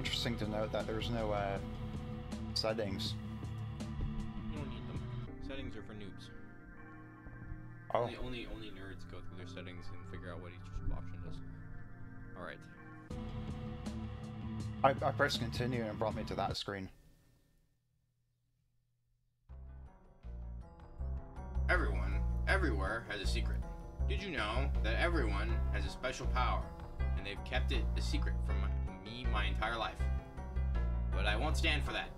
interesting to note that there's no uh, settings. You don't need them. Settings are for noobs. Oh, Only, only only nerds go through their settings and figure out what each option does. All right. I, I pressed continue and it brought me to that screen. Everyone, everywhere, has a secret. Did you know that everyone has a special power, and they've kept it a secret from me my entire life? But I won't stand for that,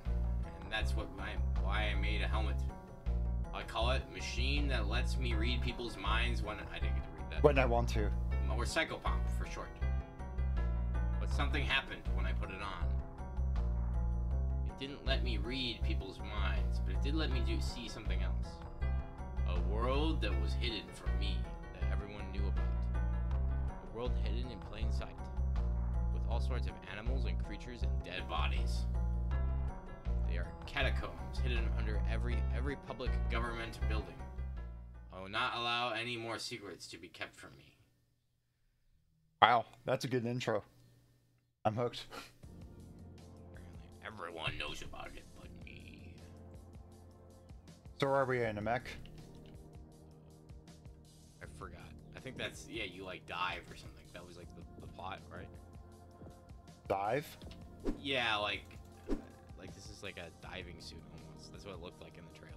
and that's what my, why I made a helmet. I call it machine that lets me read people's minds when I didn't get to read that. When I want to. or psychopomp for short. But something happened when I put it on. It didn't let me read people's minds, but it did let me do see something else. A world that was hidden from me that everyone knew about. A world hidden in plain sight, all sorts of animals and creatures and dead bodies. They are catacombs hidden under every every public government building. I will not allow any more secrets to be kept from me. Wow, that's a good intro. I'm hooked. Apparently, everyone knows about it but me. So are we in a mech? I forgot. I think that's yeah. You like dive or something. That was like the, the plot, right? Dive? Yeah, like uh, like this is like a diving suit almost. That's what it looked like in the trailer.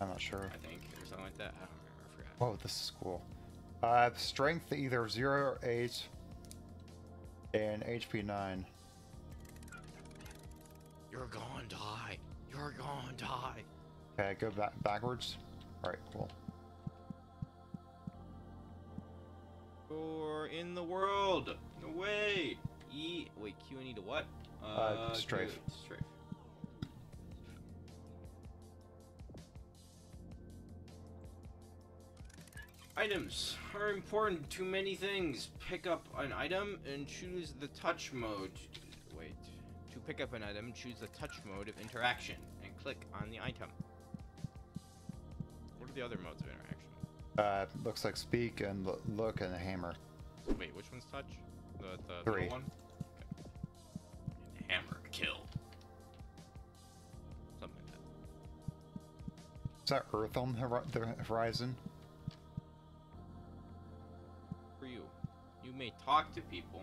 I'm not sure. I think or something like that. I don't remember. I forgot. Whoa, this is cool. Uh, strength either 0 or 8 and HP 9. You're gone, die. You're gone, die. Okay, go back backwards. Alright, cool. You're in the world. No way. E. Wait, Q and E to what? Uh, strafe. Q- Strafe. Items are important to many things. Pick up an item and choose the touch mode. Wait. To pick up an item, choose the touch mode of interaction and click on the item. What are the other modes of interaction? Uh, looks like speak and look and a hammer. Wait, which one's touch? The the Three. little one. Kill. Something like that. Is that Earth on the horizon? For you, you may talk to people.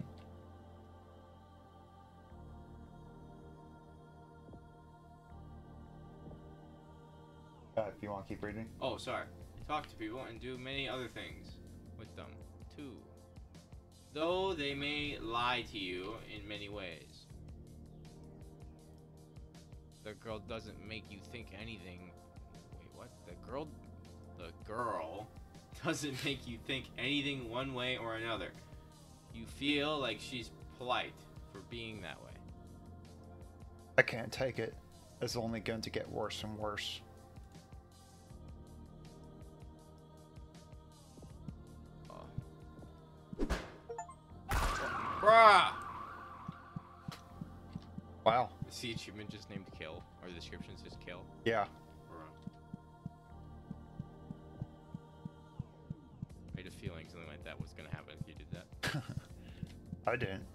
Uh, if you want to keep reading. Oh, sorry. Talk to people and do many other things with them too. Though they may lie to you in many ways. The girl doesn't make you think anything. Wait, what? The girl. The girl doesn't make you think anything one way or another. You feel like she's polite for being that way. I can't take it. It's only going to get worse and worse. Oh. Bruh! Wow. Is the achievement just named kill? Or the description's just kill? Yeah. Uh, I had a feeling something like that was gonna happen if you did that. I didn't.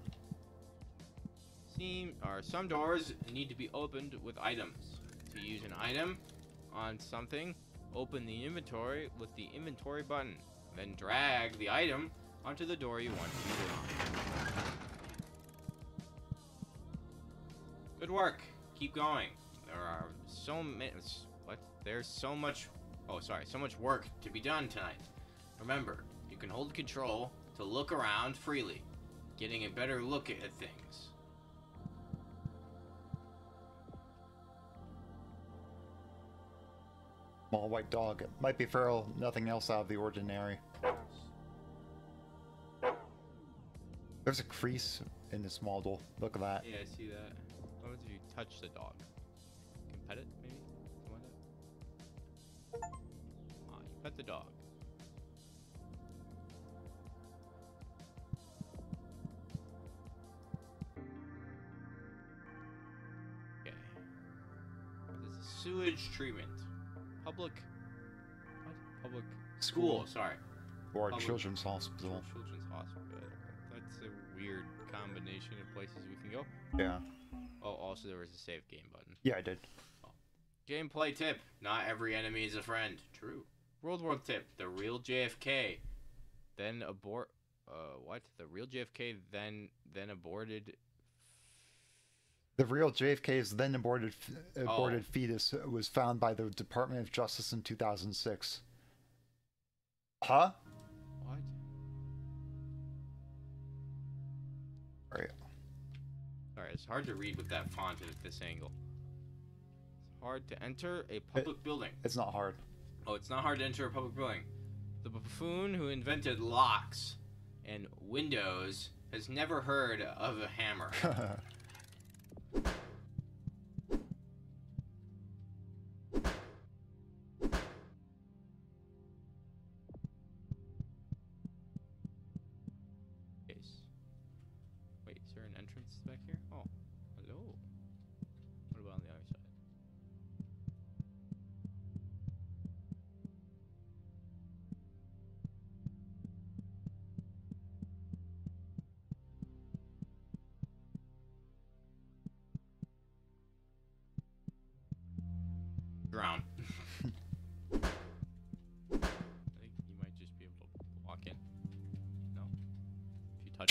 Seem or some doors need to be opened with items. To use an item on something, open the inventory with the inventory button. Then drag the item onto the door you want to use it on. Good work. Keep going. There are so many. What? There's so much. Oh, sorry. So much work to be done tonight. Remember, you can hold control to look around freely, getting a better look at things. Small white dog. It might be feral, nothing else out of the ordinary. There's a crease in this model. Look at that. Yeah, I see that. What if you touch the dog? You can pet it, maybe? Something like that? Ah, you pet the dog. Okay. This is sewage treatment. Public. What? Public. School, sorry. Or Public- children's hospital. Children's hospital. That's a weird combination of places we can go. Yeah. Oh, also there was a save game button. Yeah, I did. Gameplay tip: Not every enemy is a friend. True. World War tip: The real JFK, then abort. Uh, what? The real JFK then then aborted. The real JFK's then aborted f- aborted Oh. fetus was found by the Department of Justice in 2006. Huh? What? Right. It's hard to read with that font at this angle. It's hard to enter a public building. It's not hard. Oh, it's not hard to enter a public building. The buffoon who invented locks and windows has never heard of a hammer.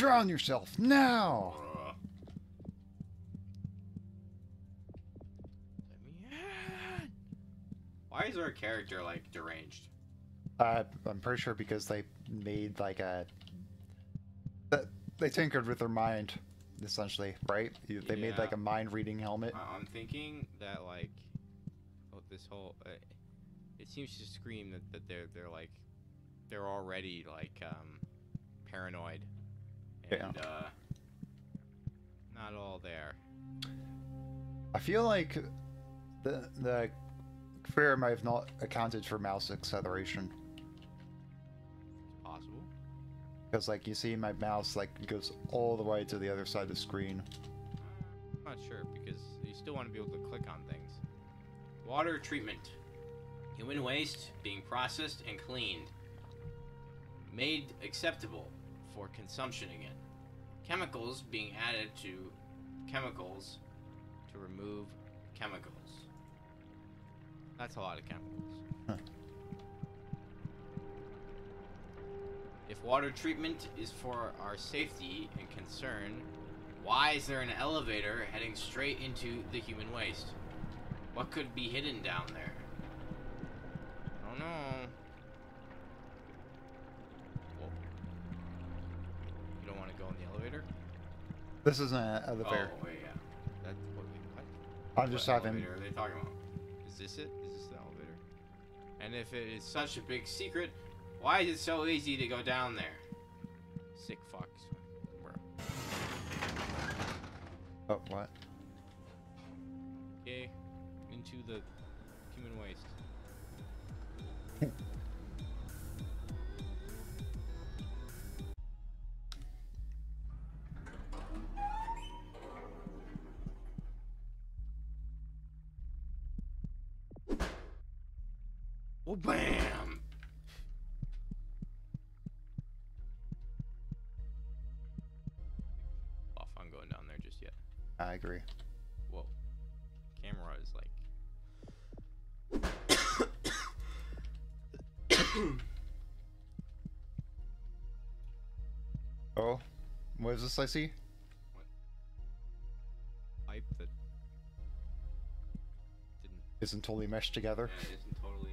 Drown yourself now. Let me in. Why is our character like deranged? Uh, I'm pretty sure because they made like a. They tinkered with their mind, essentially, right? They made like a mind reading helmet. I'm thinking that like, oh, this whole, uh, it seems to scream that, that they're they're like, they're already like um, paranoid, Yeah. and uh, not all there. I feel like the the career might have not accounted for mouse acceleration It's possible. because, like, you see my mouse like goes all the way to the other side of the screen. I'm not sure because you still want to be able to click on things. Water treatment. Human waste being processed and cleaned. Made acceptable for consumption again. Chemicals being added to chemicals to remove chemicals. That's a lot of chemicals. Huh. If water treatment is for our safety and concern, why is there an elevator heading straight into the human waste? What could be hidden down there? I don't know. Whoa. You don't want to go in the elevator? This isn't the oh, fair. Oh, wait, yeah. That, what, what? I'm just What having. elevator are they talking about? Is this it? Is this the elevator? And if it is such a big secret, why is it so easy to go down there? Sick fucks. Oh, what? Okay, yet. I agree. Whoa. Camera is like. Oh, what is this I see? pipe that didn't. Isn't totally meshed together. Yeah, isn't totally.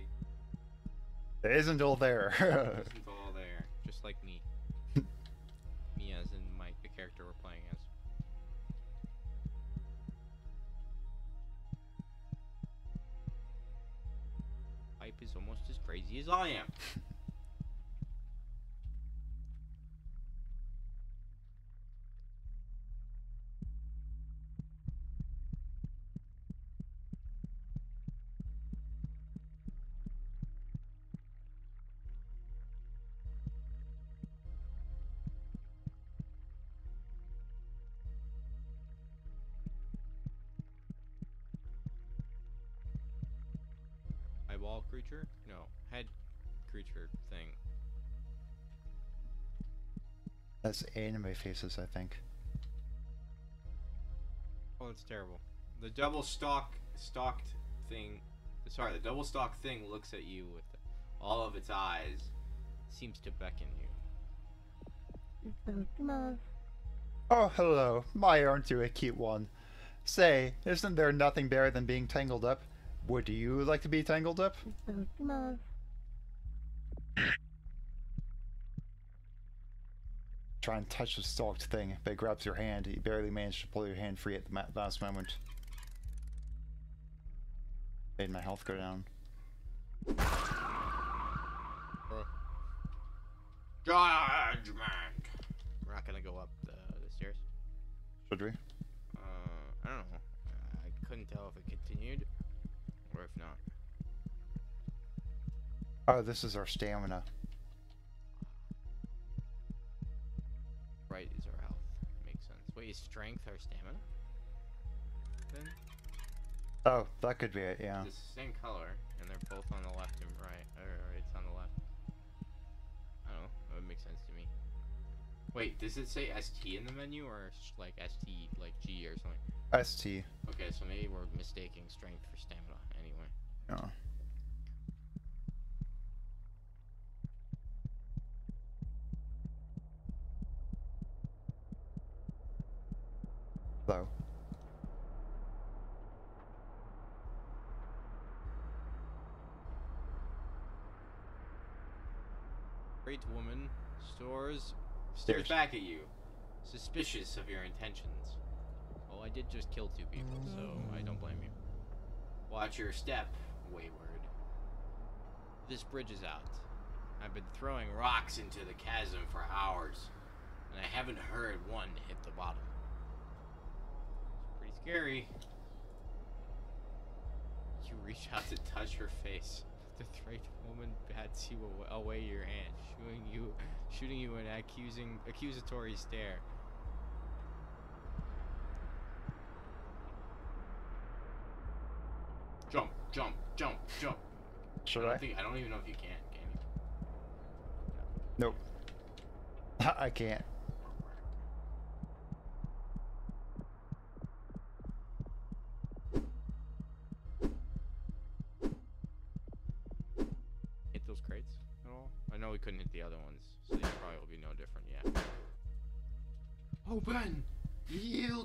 It isn't all there. Isn't I am. That's anime faces, I think. Oh, it's terrible. The double stalk stalked thing. Sorry, the double stalk thing looks at you with all of its eyes. Seems to beckon you. Oh, hello. My, aren't you a cute one? Say, isn't there nothing better than being tangled up? Would you like to be tangled up? Try and touch the stalked thing, but it grabs your hand. You barely manage to pull your hand free at the last moment. Made my health go down. Judgment. We're not gonna go up the, the stairs. Should we? Uh, I don't know. I couldn't tell if it continued or if not. Oh, this is our stamina. Wait, is strength or stamina? Then Oh, that could be it, yeah. it's the same color, and they're both on the left and right. Or it's on the left. I don't know. That would make sense to me. Wait, does it say ST in the menu or like ST like G or something? ST. Okay, so maybe we're mistaking strength for stamina anyway. Yeah. Hello. Great woman stores Stares. stares back at you, suspicious of your intentions. Well, I did just kill two people, so I don't blame you. Watch your step, wayward. This bridge is out. I've been throwing rocks into the chasm for hours, and I haven't heard one hit the bottom. Scary. You reach out to touch her face. The Thrate woman bats you aw- away your hand, shooting you, shooting you an accusing, accusatory stare. Jump, jump, jump, jump. Should I I? don't think I don't even know if you can. Can you? Nope. I can't.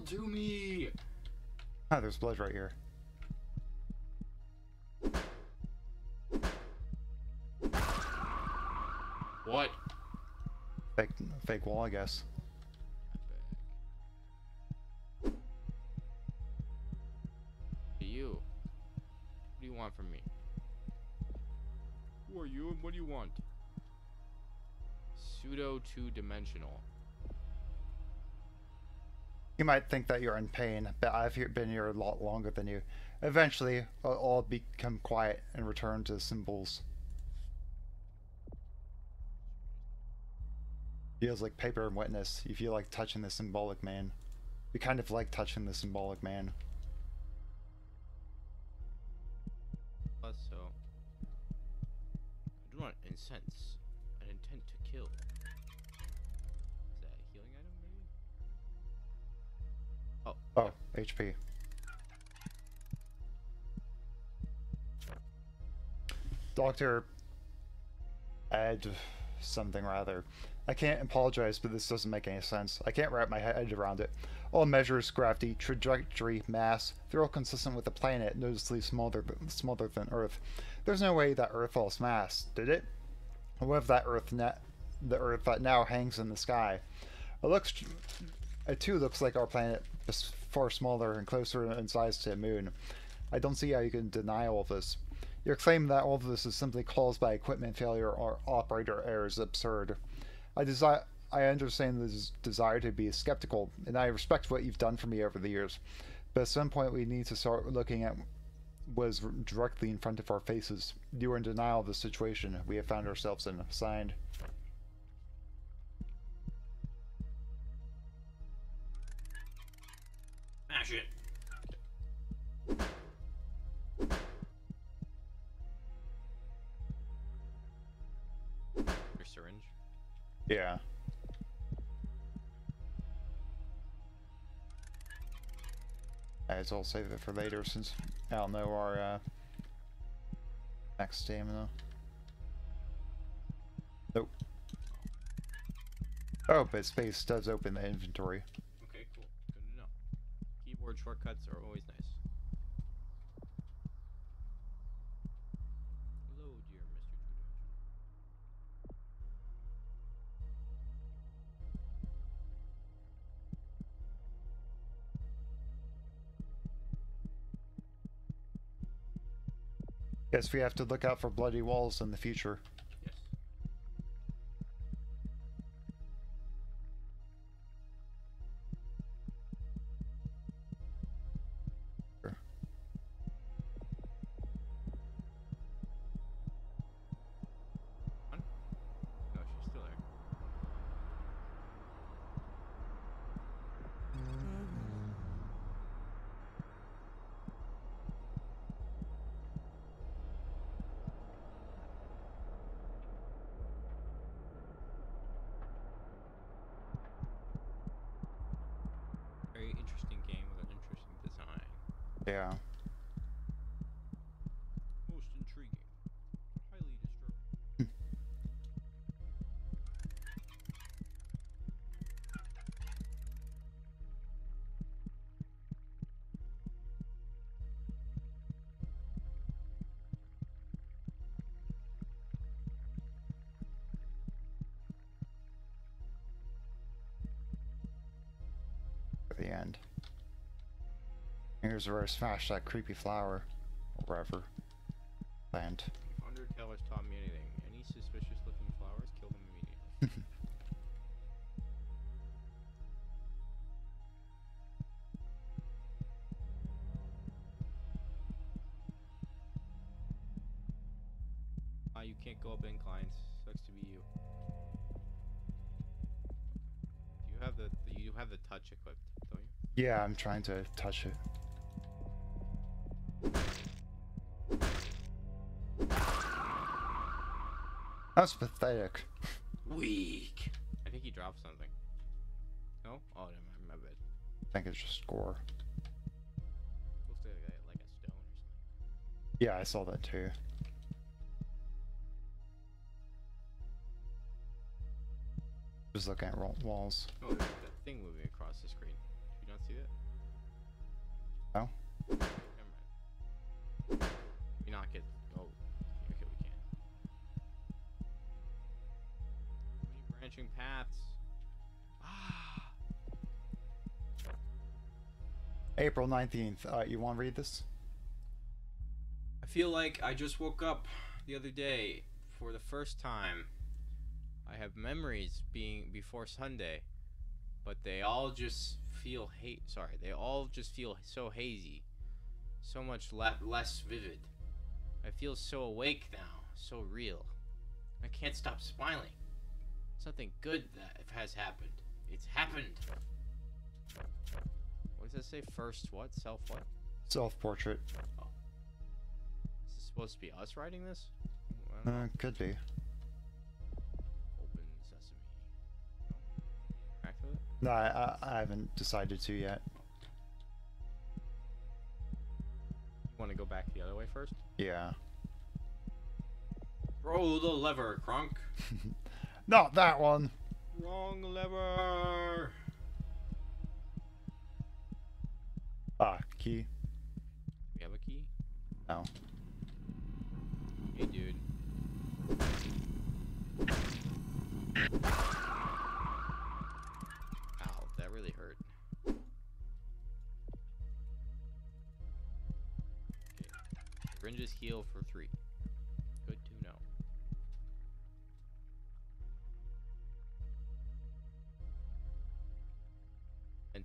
To me. Ah, there's blood right here. What? Fake, fake wall, I guess. You. What do you want from me? Who are you and what do you want? Pseudo two dimensional. You might think that you're in pain, but I've been here a lot longer than you. Eventually, I'll all become quiet and return to symbols. Feels like paper and witness. You feel like touching the symbolic man. You kind of like touching the symbolic man. Plus, so. I do not incense an intent to kill. Oh, HP. Doctor Ed something rather. I can't apologize, but this doesn't make any sense. I can't wrap my head around it. All measures, gravity, trajectory, mass, they're all consistent with the planet, noticeably smaller, smaller than Earth. There's no way that Earth lost mass, did it? What if that Earth net, the Earth that now hangs in the sky? It looks, it too looks like our planet, far smaller and closer in size to the moon. I don't see how you can deny all of this. Your claim that all of this is simply caused by equipment failure or operator error is absurd. I desire. I understand the desire to be skeptical, and I respect what you've done for me over the years. But at some point, we need to start looking at what is directly in front of our faces. You are in denial of the situation we have found ourselves in. Signed. smash it. Your syringe? Yeah. As I'll save it for later since I don't know our uh, max stamina. Nope. Oh, but space does open the inventory. Keyboard shortcuts are always nice. Hello, dear Mr. Guess we have to look out for bloody walls in the future. Here's where I smash that creepy flower. Wherever. Plant. Undertale has taught me anything, any suspicious looking flowers, kill them immediately. Ah, you can't go up inclines. Sucks to be you. Do you have the, the you have the touch equipped, don't you? Yeah, I'm trying to touch it. That's pathetic. Weak. I think he dropped something. No? Oh, never mind. My bad. I think it's just gore. Looks like a, like a stone or something. Yeah, I saw that too. Just looking at walls. Oh, there's that thing moving across the screen. Did you not see that? No? Never mind. We not get. Paths. Ah. April 19th. Uh, you want to read this? I feel like I just woke up the other day for the first time. I have memories being before Sunday, but they all just feel hate. Sorry, they all just feel so hazy, so much le- less vivid. I feel so awake now, so real. I can't stop smiling. Something good that has happened. It's happened. What does that say? First what? Self what? Self portrait. Is this supposed to be us writing this? I don't know. Uh, could be. Open sesame. No. Interact it? No, I, I, I haven't decided to yet. You want to go back the other way first? Yeah. Throw the lever, Kronk. Not that one! Wrong lever. Ah, key. We have a key. No. Hey, dude. Ow, that really hurt. Okay. Syringes heal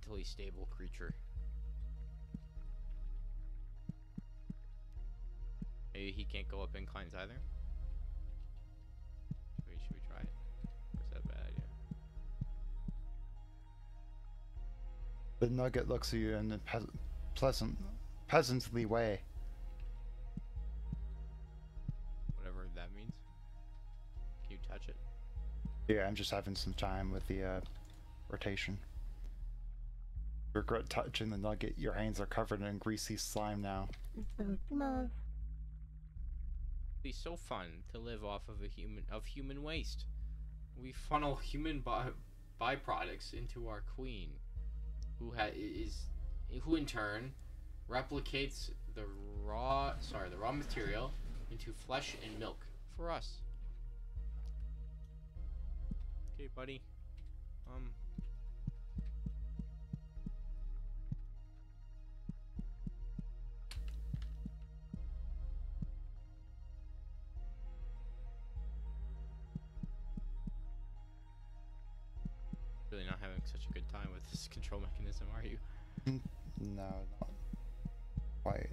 Mentally stable creature. Maybe he can't go up inclines either. We, should we try it? Or is that a bad idea? The nugget looks at you in a pe- pleasant, peasantly way. Whatever that means. Can you touch it? Yeah, I'm just having some time with the uh, rotation. Regret touching the nugget. Your hands are covered in greasy slime now. It'd be so fun to live off of a human of human waste. We funnel human by, byproducts into our queen, who ha- is who in turn replicates the raw sorry the raw material into flesh and milk for us. Okay, buddy. Um. Control mechanism, are you? No, not quite.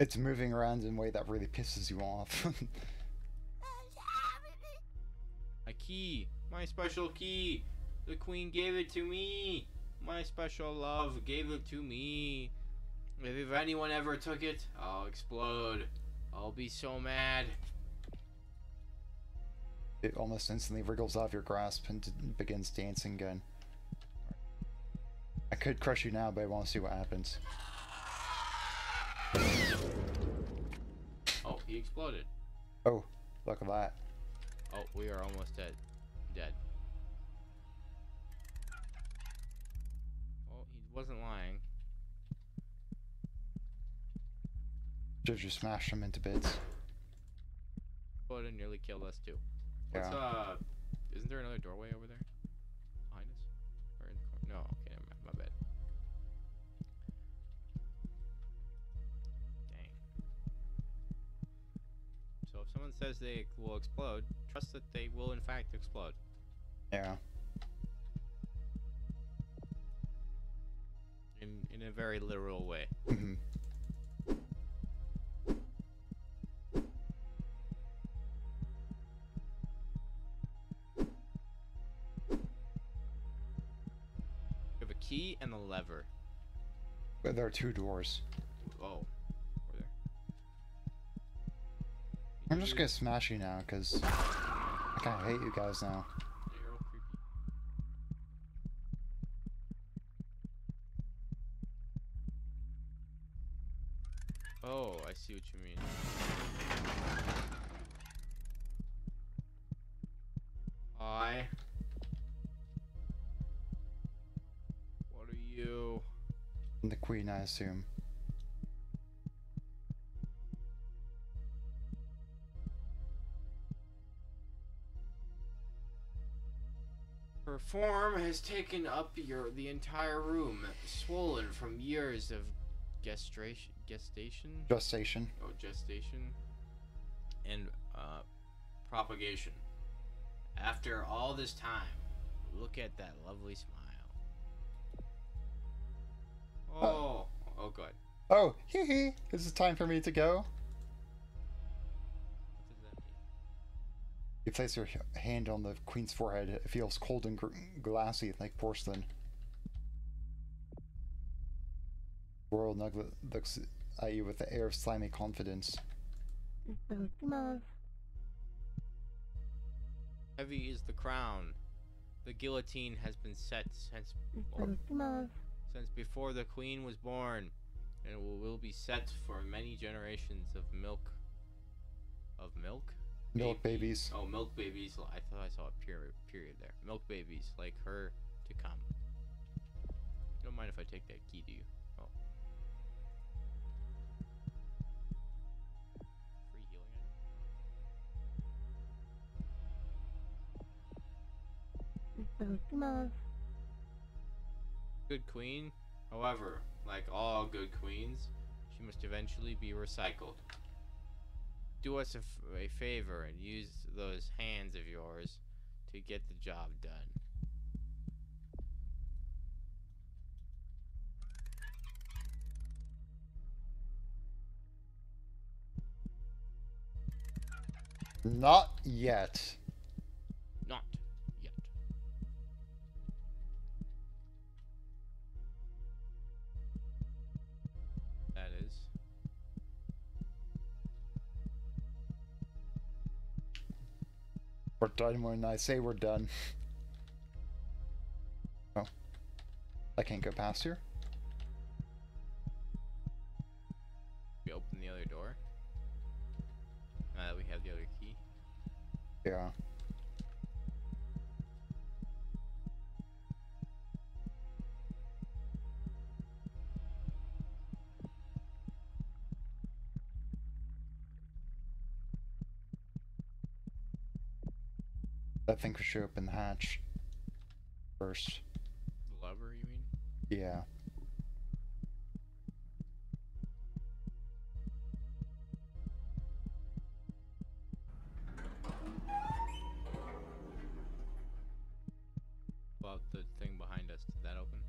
It's moving around in a way that really pisses you off. a key! My special key! The queen gave it to me! My special love gave it to me! If, if anyone ever took it, I'll explode. I'll be so mad. it almost instantly wriggles off your grasp and begins dancing again. I could crush you now, but I want to see what happens. Oh, he exploded. Oh, look at that. Oh, we are almost dead. Dead. Oh, he wasn't lying. Should just smash them into bits. Exploded nearly killed us too. What's, Yeah. uh, isn't there another doorway over there? Someone says they will explode, trust that they will in fact explode. Yeah. In in a very literal way. Mhm. We have a key and a lever. But there are two doors. I'm just gonna smash you now, because I kinda hate you guys now. You're all creepy. Oh, I see what you mean. Hi. What are you? And the queen, I assume. Her form has taken up your the entire room, swollen from years of gestation, gestation, Gestation. oh gestation, and uh, propagation. After all this time, look at that lovely smile. Oh, oh, good. Oh, hee hee! Is it time for me to go? You place your hand on the queen's forehead. It feels cold and gr- glassy, like porcelain. Royal Nugget looks at you with the air of slimy confidence. Heavy is the crown. The guillotine has been set since since before the queen was born, and will, will be set for many generations of milk. Of milk? Milk Baby- babies. Oh, milk babies. I thought I saw a period, period there. Milk babies like her to come. You don't mind if I take that key, do you? Oh. Free healing item? Good queen. However, like all good queens, she must eventually be recycled do us a, favor and use those hands of yours to get the job done. Not yet. We're done when I say we're done. Oh. I can't go past here? We open the other door. Uh, we have the other key. Yeah. I think we should open the hatch first. The lever, you mean? Yeah. About the thing behind us, did that open?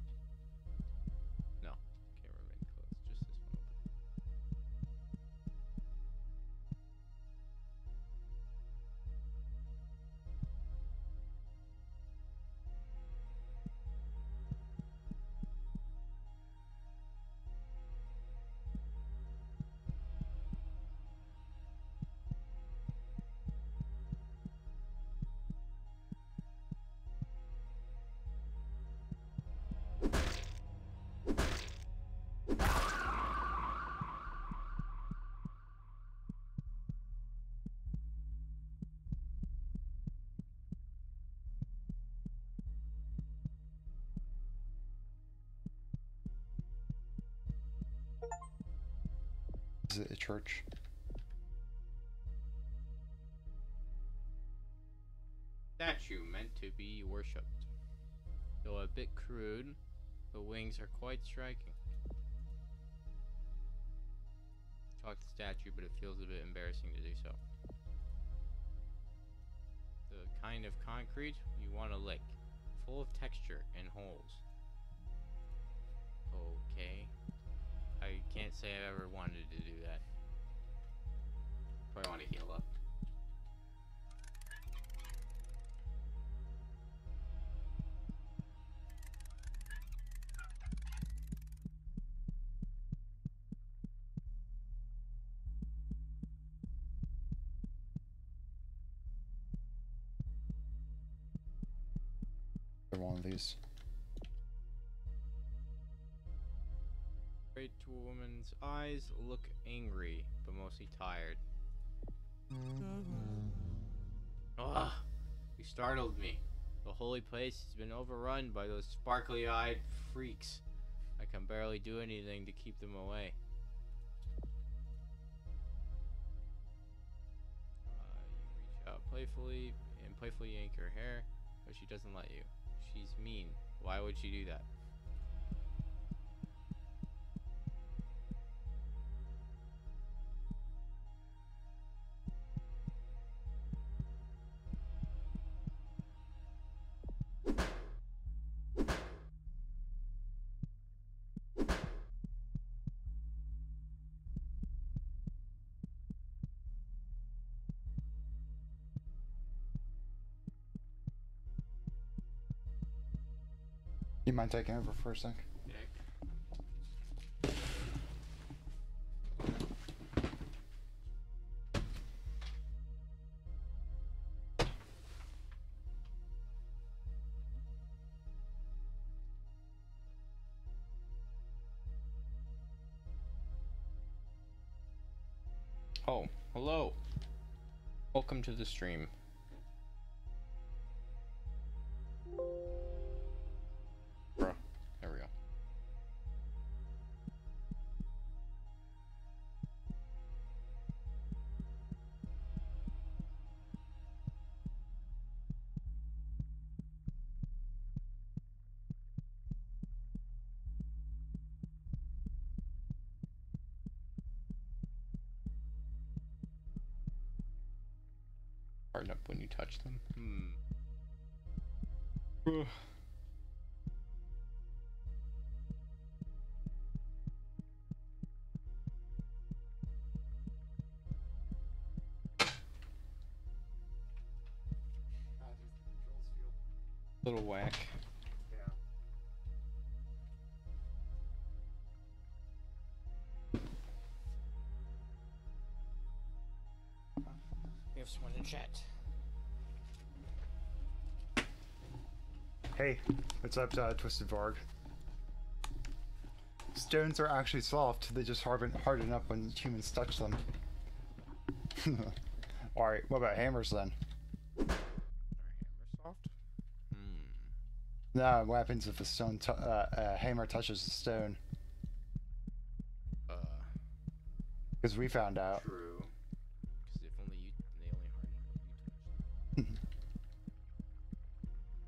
Is it a church? Statue meant to be worshipped. Though a bit crude, the wings are quite striking. Talk to statue, but it feels a bit embarrassing to do so. The kind of concrete you want to lick, full of texture and holes. I can't say I've ever wanted to do that. Probably want to heal up. One of these. Woman's eyes look angry, but mostly tired. Ugh, you startled me. The holy place has been overrun by those sparkly eyed freaks. I can barely do anything to keep them away. Uh, you reach out playfully and playfully yank her hair, but she doesn't let you. She's mean. Why would she do that? You mind taking over for a sec? Oh, hello. Welcome to the stream. up when you touch them. Hmm. Little whack. We have someone in chat. Hey, what's up, uh, Twisted Varg? Stones are actually soft, they just harden, harden up when humans touch them. Alright, what about hammers then? Are hammer soft? Hmm. No, what happens if a stone t- uh, a hammer touches a stone? Uh, Because we found out. true.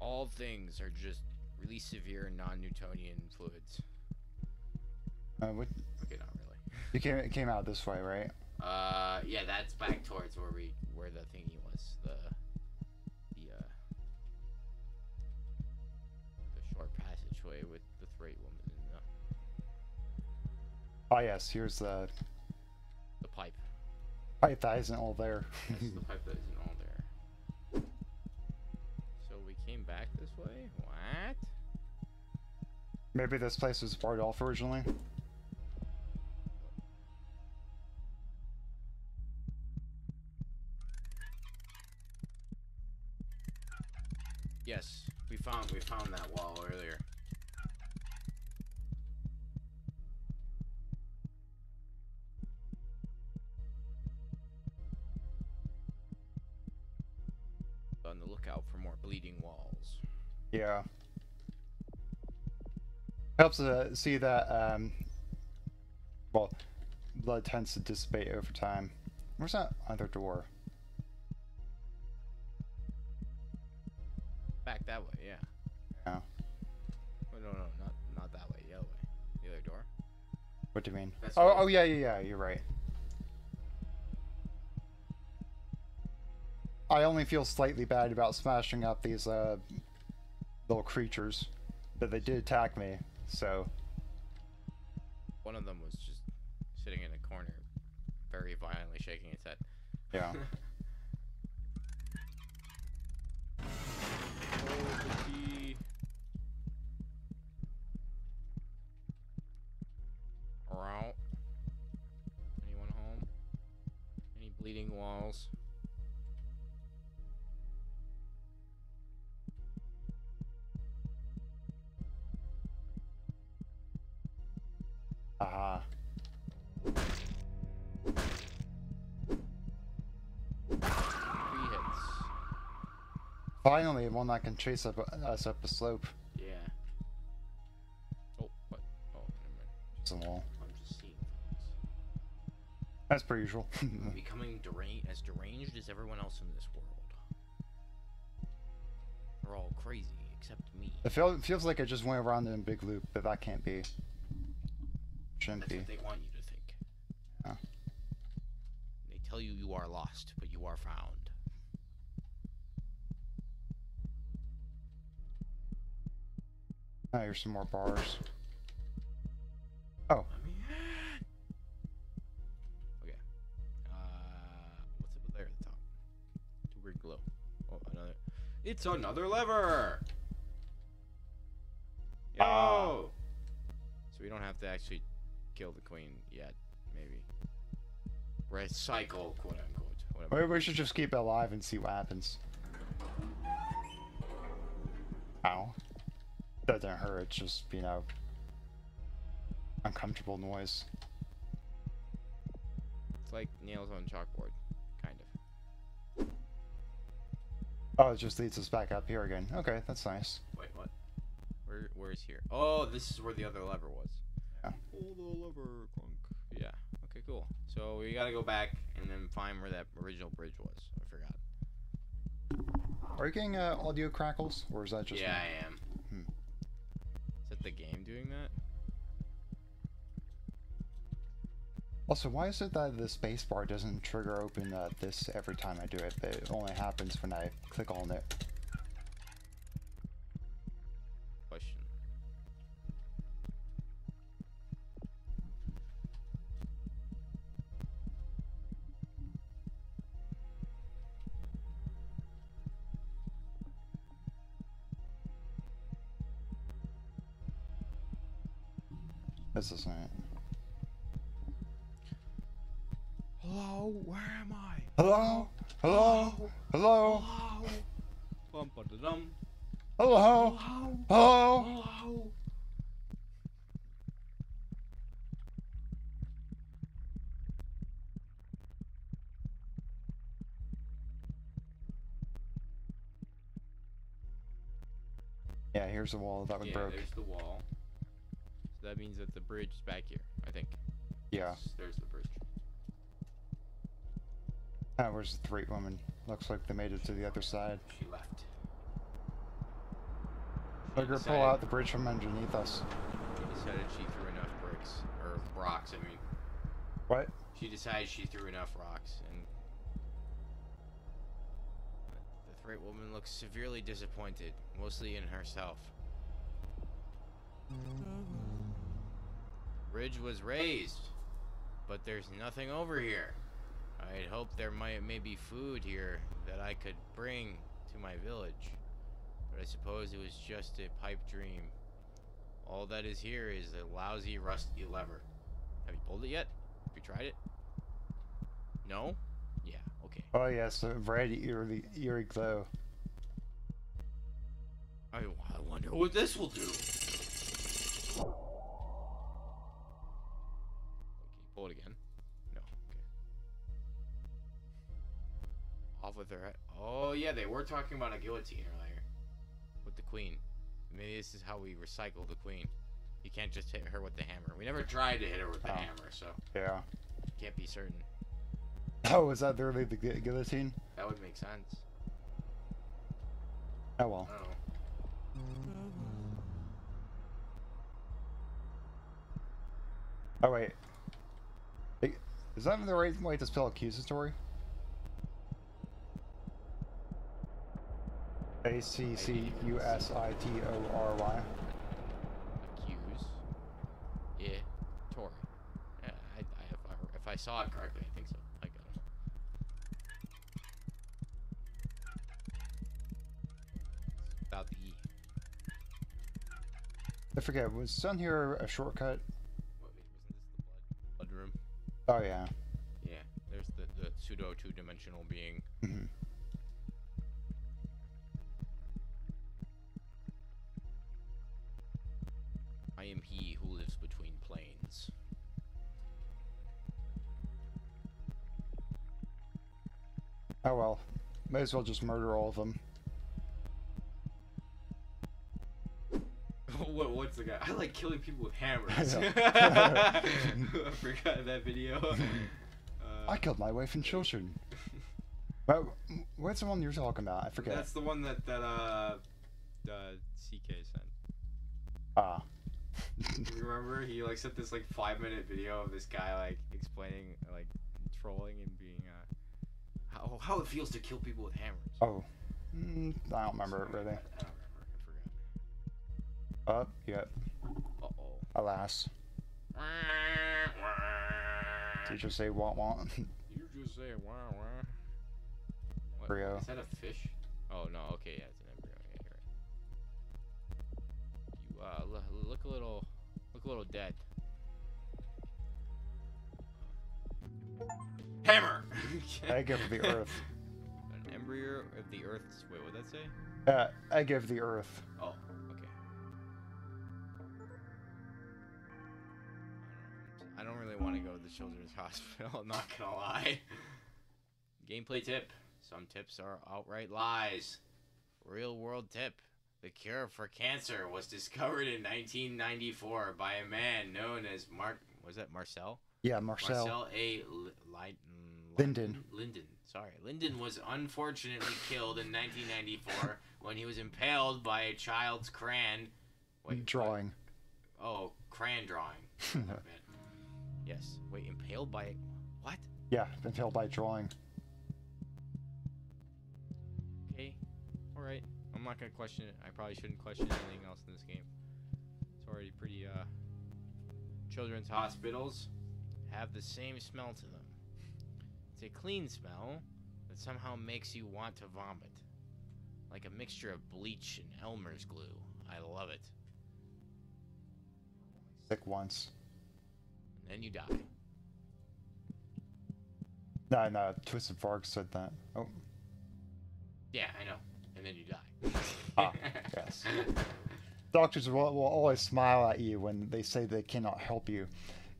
All things are just really severe non-Newtonian fluids. Uh, what, Okay, not really. you came, it came out this way, right? Uh, yeah, that's back towards where we, where the thingy was, the, the, uh, the short passageway with the Thrate woman and the, Oh yes, here's the the pipe. pipe that isn't all there. That's the pipe that isn't Maybe this place was barred off originally? Yes, we found we found that wall earlier. On the lookout for more bleeding walls. Yeah. Helps to see that, um, well, blood tends to dissipate over time. Where's that other door? Back that way, yeah. Yeah. Oh, no, no, not not that way. The other way. The other door. What do you mean? That's oh, oh yeah, yeah, yeah. You're right. I only feel slightly bad about smashing up these uh, little creatures, but they did attack me. So One of them was just sitting in a corner, very violently shaking its head. yeah. Oh, the key. Around. Anyone home? Any bleeding walls? Aha. Three hits. Finally, one that can chase up, us up the slope. Yeah. Oh, what? Oh, never mind. It's a wall. I'm just seeing things. That's per usual. Becoming deranged, as deranged as everyone else in this world. They're all crazy except me. it feel, feels like I just went around in a big loop, but that can't be. Shouldn't That's be. what they want you to think. Oh. They tell you you are lost, but you are found. Oh, here's some more bars. Oh, Let me in. Okay. Uh, what's up there at the top? It's weird glow. Oh, another. It's another lever. Yo. Ah. So we don't have to actually kill the queen yet. Maybe. Recycle, quote unquote. Whatever. maybe we should just keep it alive and see what happens. Ow. That didn't hurt, it's just, you know, uncomfortable noise. It's like nails on chalkboard, kind of. Oh, it just leads us back up here again. Okay, that's nice. Wait, what? Where, where's here? Oh, this is where the other lever was. Yeah. Pull the lever, clunk. Yeah. Okay, cool. So we gotta go back and then find where that original bridge was. I forgot. Are you getting uh, audio crackles, or is that just yeah, me? I am. Hmm. Is that the game doing that? Also, why is it that the spacebar doesn't trigger open uh, this every time I do it, but it only happens when I click on it? This isn't it. Hello, where am I? Hello? Hello? Hello? Hello. Bum ba da dum. Hello? Hello. Hello? Hello. Yeah, here's the wall that we Yeah, broke. there's the wall. So that means that the bridge is back here, I think. Yeah. Yes, There's the bridge. Ah, where's the three woman? Looks like they made it to the other side. She left. She Look her pull out the bridge from underneath us. She decided she threw enough bricks. Or rocks, I mean. What? She decided she threw enough rocks, and the threat woman looks severely disappointed, mostly in herself. Bridge was raised, but there's nothing over here. I'd hoped there might maybe food here that I could bring to my village, but I suppose it was just a pipe dream. All that is here is a lousy rusty lever. Have you pulled it yet? Have you tried it? No? Yeah, okay. Oh yes, the red eerie, eerie glow. I, I wonder what this will do. Yeah, they were talking about a guillotine earlier. With the queen. Maybe this is how we recycle the queen. You can't just hit her with the hammer. We never tried to hit her with the Oh. hammer, so Yeah. can't be certain. Oh, is that really the gu- guillotine? That would make sense. Oh well. Oh. Oh wait. Is that the right way to spell accusatory? A C C U S I T O R Y. accuse yeah Tory. Yeah, I, I, if, I, if I saw it correctly, I think so. I got it. Without the E. I forget. Was down here a shortcut? What, wait, wasn't this the blood, blood room? Oh yeah. Yeah, there's the, the pseudo two dimensional being. Mhm. I Oh well. May as well just murder all of them. what, what's the guy? I like killing people with hammers. know. I forgot that video. Uh, I killed my wife and children. But what's the one you're talking about? I forget. That's the one that that uh, uh CK sent. Ah. Remember he like sent this like five minute video of this guy like explaining like trolling and uh how it feels to kill people with hammers. oh. Mm, I don't remember it really. like that. I don't remember. Oh, yep. Uh oh. Alas. Did you just say want want? You just say wow wow. What, Embryo. Is that a fish? Oh no. Okay, yeah, it's an embryo. Yeah, you're right. You uh lo- look a little look a little dead. Hammer. Egg of the earth. An embryo of the Earth's. Wait, what did that say? Uh, egg of the earth. Oh, okay. I don't really want to go to the children's hospital. I'm not gonna lie. Gameplay tip: Some tips are outright lies. Real world tip: The cure for cancer was discovered in 1994 by a man known as Mark. Was that Marcel? Yeah, Marcel. Marcel A. L- Li- Linden. Linden. Sorry. Linden was unfortunately killed in 1994 when he was impaled by a child's crayon. Wait, what? Drawing. Oh, crayon drawing. Oh, yes. Wait, impaled by. What? yeah, impaled by drawing. Okay. Alright. I'm not gonna question it. I probably shouldn't question anything else in this game. It's already pretty, uh. Children's hospitals have the same smell to them. It's a clean smell that somehow makes you want to vomit. Like a mixture of bleach and Elmer's glue. I love it. Sick once. And then you die. No, no, Twisted Varg said that. Oh, Yeah, I know. And then you die. Ah, yes. doctors will, will always smile at you when they say they cannot help you.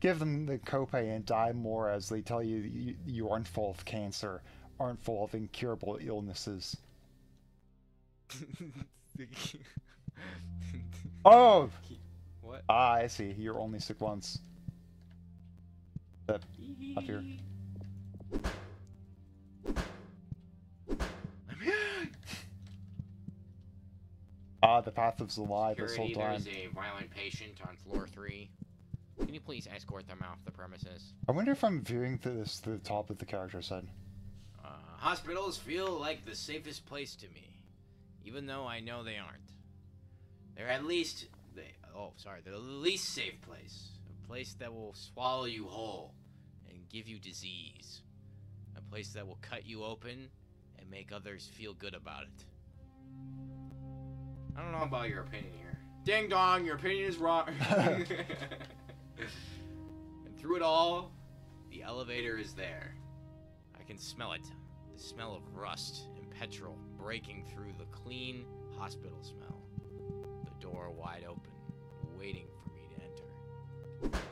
Give them the copay and die more as they tell you you, you aren't full of cancer, aren't full of incurable illnesses. Oh! what? Ah, I see. You're only sick once. That up here. I'm here. Ah, the path of Zulai this whole time. there's a violent patient on floor three. Can you please escort them off the premises? I wonder if I'm viewing this through the top of the character head. Uh, hospitals feel like the safest place to me, even though I know they aren't. They're at least they. Oh, sorry, they're the least safe place. A place that will swallow you whole and give you disease. A place that will cut you open and make others feel good about it. I don't know about your opinion here. Ding dong, your opinion is wrong. and through it all, the elevator is there. I can smell it. The smell of rust and petrol breaking through the clean hospital smell. The door wide open, waiting for me to enter.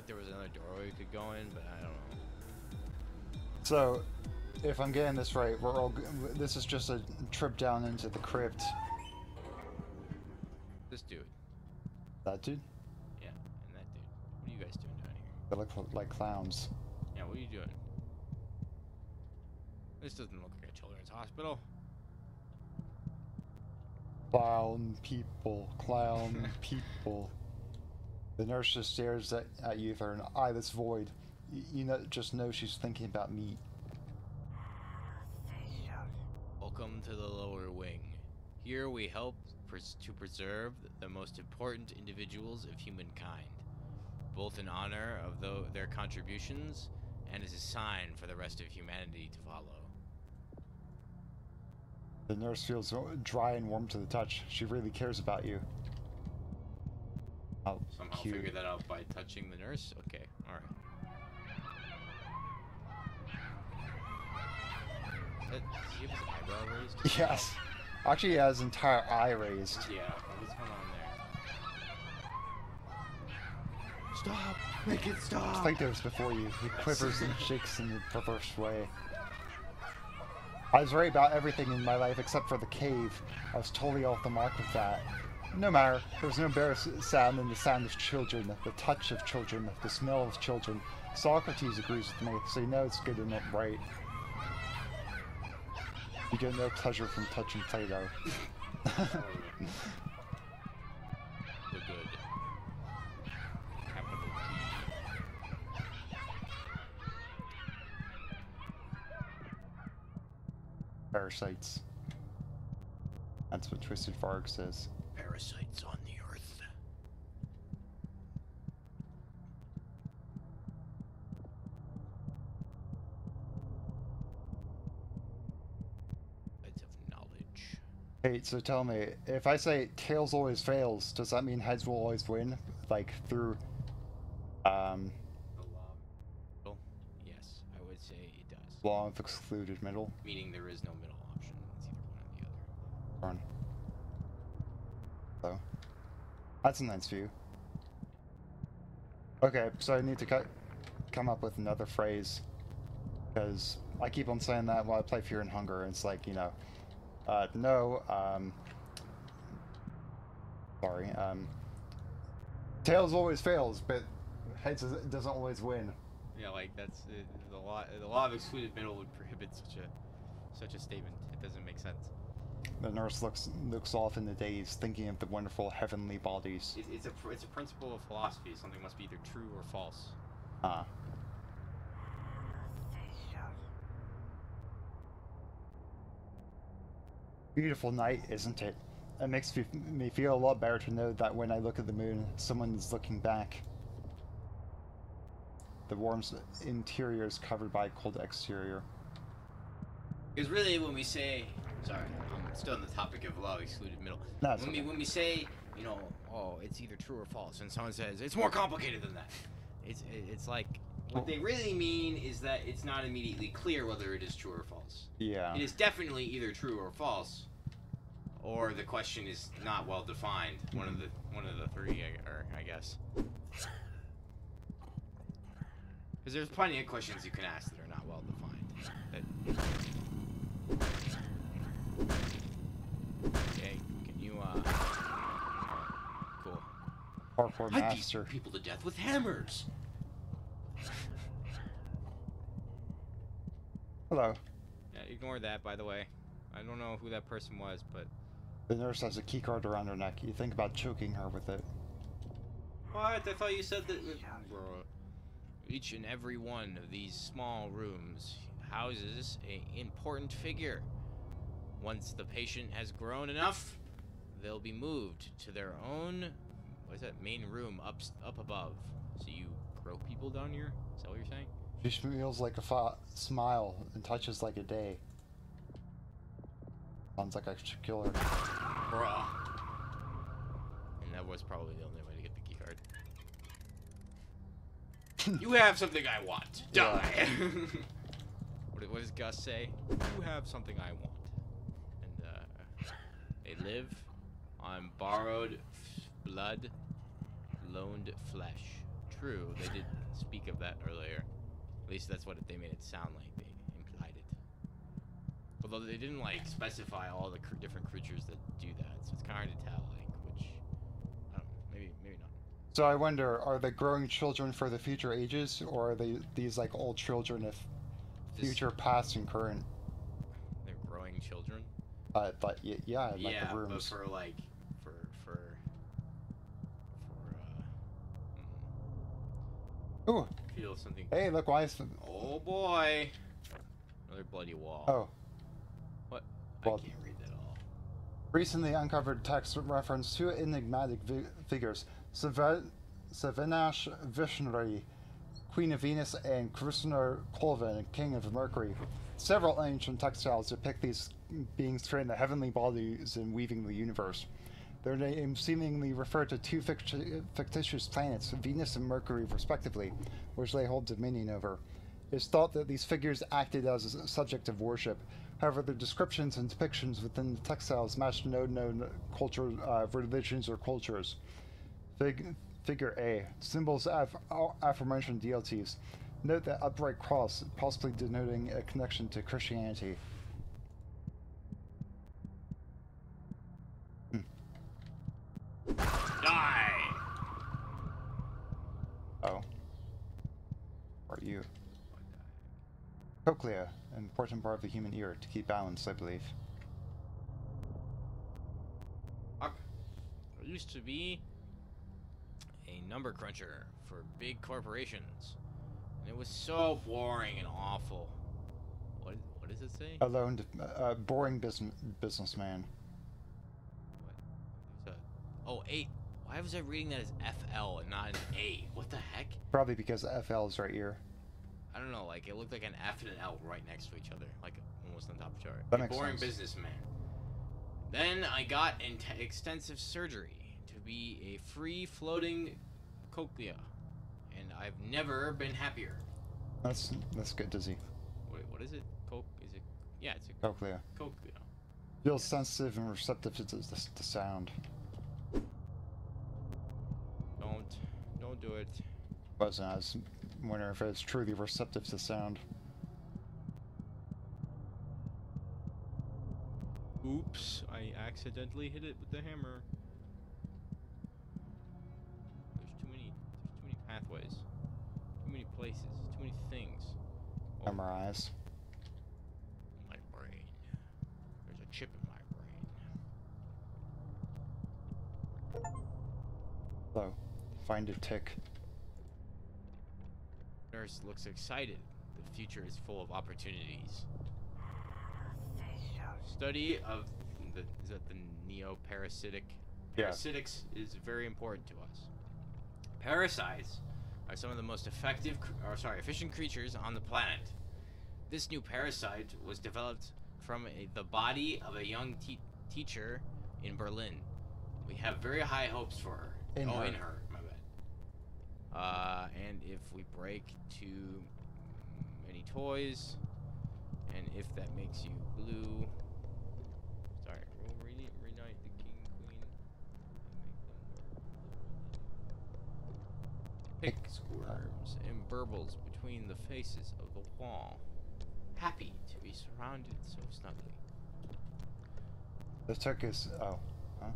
Like there was another doorway we could go in, but I don't know. So, if I'm getting this right, we're all. This is just a trip down into the crypt. This dude. That dude? Yeah, and that dude. What are you guys doing down here? They look like clowns. Yeah, what are you doing? This doesn't look like a children's hospital. Clown people, clown people. The nurse just stares at, at you with her eyeless void. You, you know, just know she's thinking about me. Welcome to the lower wing. Here we help pres- to preserve the most important individuals of humankind, both in honor of tho- their contributions and as a sign for the rest of humanity to follow. The nurse feels dry and warm to the touch. She really cares about you. Oh, Somehow cute. figure that out by touching the nurse? Okay, alright. Does he have his eyebrow raised? Yes. Actually, he has his entire eye raised. Yeah, what's going on there? Stop! Make it stop! Just like those before you. He quivers and shakes in a perverse way. I was right about everything in my life except for the cave. I was totally off the mark with that. No matter, there was no better sound than the sound of children, the touch of children, the smell of children. Socrates agrees with me, so you know it's good and not right. You get no pleasure from touching Plato. Parasites. That's what Twisted Varg says. Parasites on the earth. Of knowledge. Hey, so tell me, if I say tails always fails, does that mean heads will always win? Like through, um, yes, I would say it does. law of excluded middle? Meaning there is no middle option. It's either one or the other. Run. So, that's a nice view. Okay, so I need to cut, come up with another phrase, because I keep on saying that while I play Fear and Hunger, and it's like, you know, uh, no, um, sorry, um, tails always fails, but heads doesn't always win. Yeah, like that's uh, the law. The law of excluded middle would prohibit such a such a statement. It doesn't make sense. The nurse looks looks off in the daze, thinking of the wonderful heavenly bodies. It, it's a it's a principle of philosophy. Something must be either true or false. Ah. Beautiful night, isn't it? It makes me, me feel a lot better to know that when I look at the moon, someone is looking back. The warm interior is covered by a cold exterior. Because really, when we say, sorry, still on the topic of law excluded middle. No, when okay. we when we say, you know, oh, it's either true or false, and someone says it's more complicated than that, it's it's like what they really mean is that it's not immediately clear whether it is true or false. Yeah. It is definitely either true or false, or the question is not well defined. One of the one of the three, I- or I guess. Because there's plenty of questions you can ask that are not well defined. That- Okay, can you uh? Cool. Parkour I beat people to death with hammers. Hello. Yeah, ignore that, by the way. I don't know who that person was, but The nurse has a keycard around her neck. You think about choking her with it. What? I thought you said that. Bro. Each and every one of these small rooms houses a important figure. Once the patient has grown enough, they'll be moved to their own. What is that main room up up above? So you grow people down here? Is that what you're saying? She feels like a fa- smile and touches like a day. Sounds like I should kill her. Bruh. And that was probably the only way to get the keycard. you have something I want. Yeah. Die. what, what does Gus say? You have something I want. They live on borrowed f- blood, loaned flesh. True, they did speak of that earlier. At least that's what they made it sound like. They implied it. Although they didn't like specify all the cr- different creatures that do that, so it's kind of hard to tell. Like which, I don't know. Maybe, maybe not. So I wonder, are they growing children for the future ages, or are they these like old children of future, past, and current? They're growing children. Uh, but y- yeah, like yeah, the but rooms. for like, for for for uh, Ooh, feel something. hey, look, why is. Oh boy, another bloody wall. Oh, what? well- I can't read that all. recently uncovered text reference two enigmatic figures, Sav- Savinash Vishnuri, Queen of Venus, and Krishna Colvin, King of Mercury. Several ancient textiles depict these beings creating the heavenly bodies and weaving the universe. Their names seemingly refer to two ficti- fictitious planets, Venus and Mercury, respectively, which they hold dominion over. It is thought that these figures acted as a subject of worship. However, the descriptions and depictions within the textiles match no known culture, uh, religions, or cultures. Fig- figure A symbols of all aforementioned deities. Note the upright cross, possibly denoting a connection to Christianity. Hmm. Die. Oh. Or you. Cochlea, an important part of the human ear to keep balance, I believe. Fuck. There used to be a number cruncher for big corporations, and it was so boring and awful. What what does it say? A lone, uh, boring business businessman. There's a oh eight. Why was I reading that as FL and not an A? What the heck? Probably because FL is right here. I don't know. Like it looked like an F and an L right next to each other, like almost on top of each other. That A makes boring sense. businessman. Then I got extensive surgery to be a free floating cochlea, and I've never been happier. That's that's good to see. Wait, what is it? Coke? Is it? Yeah, it's a Cochlea. cochlea. Feels sensitive and receptive to, the, to sound. Don't, don't do it. Wasn't I was wondering if it's truly receptive to sound. Oops! I accidentally hit it with the hammer. Places. Too many things. Oh, Memorize. my brain. There's a chip in my brain. So, find a tick. Nurse looks excited. The future is full of opportunities. Study of the is that the neoparasitic Yeah. parasitics is very important to us. Parasites are some of the most effective, or sorry, efficient creatures on the planet. This new parasite was developed from a, the body of a young te- teacher in Berlin. We have very high hopes for her. In oh, her. in her, my bad. Uh, and if we break too many toys, and if that makes you blue, sorry, we'll re- reunite the king, queen, and make them wear Pick squirms and burbles between the faces of the wall, happy to be surrounded so snugly. The Turk is oh, huh?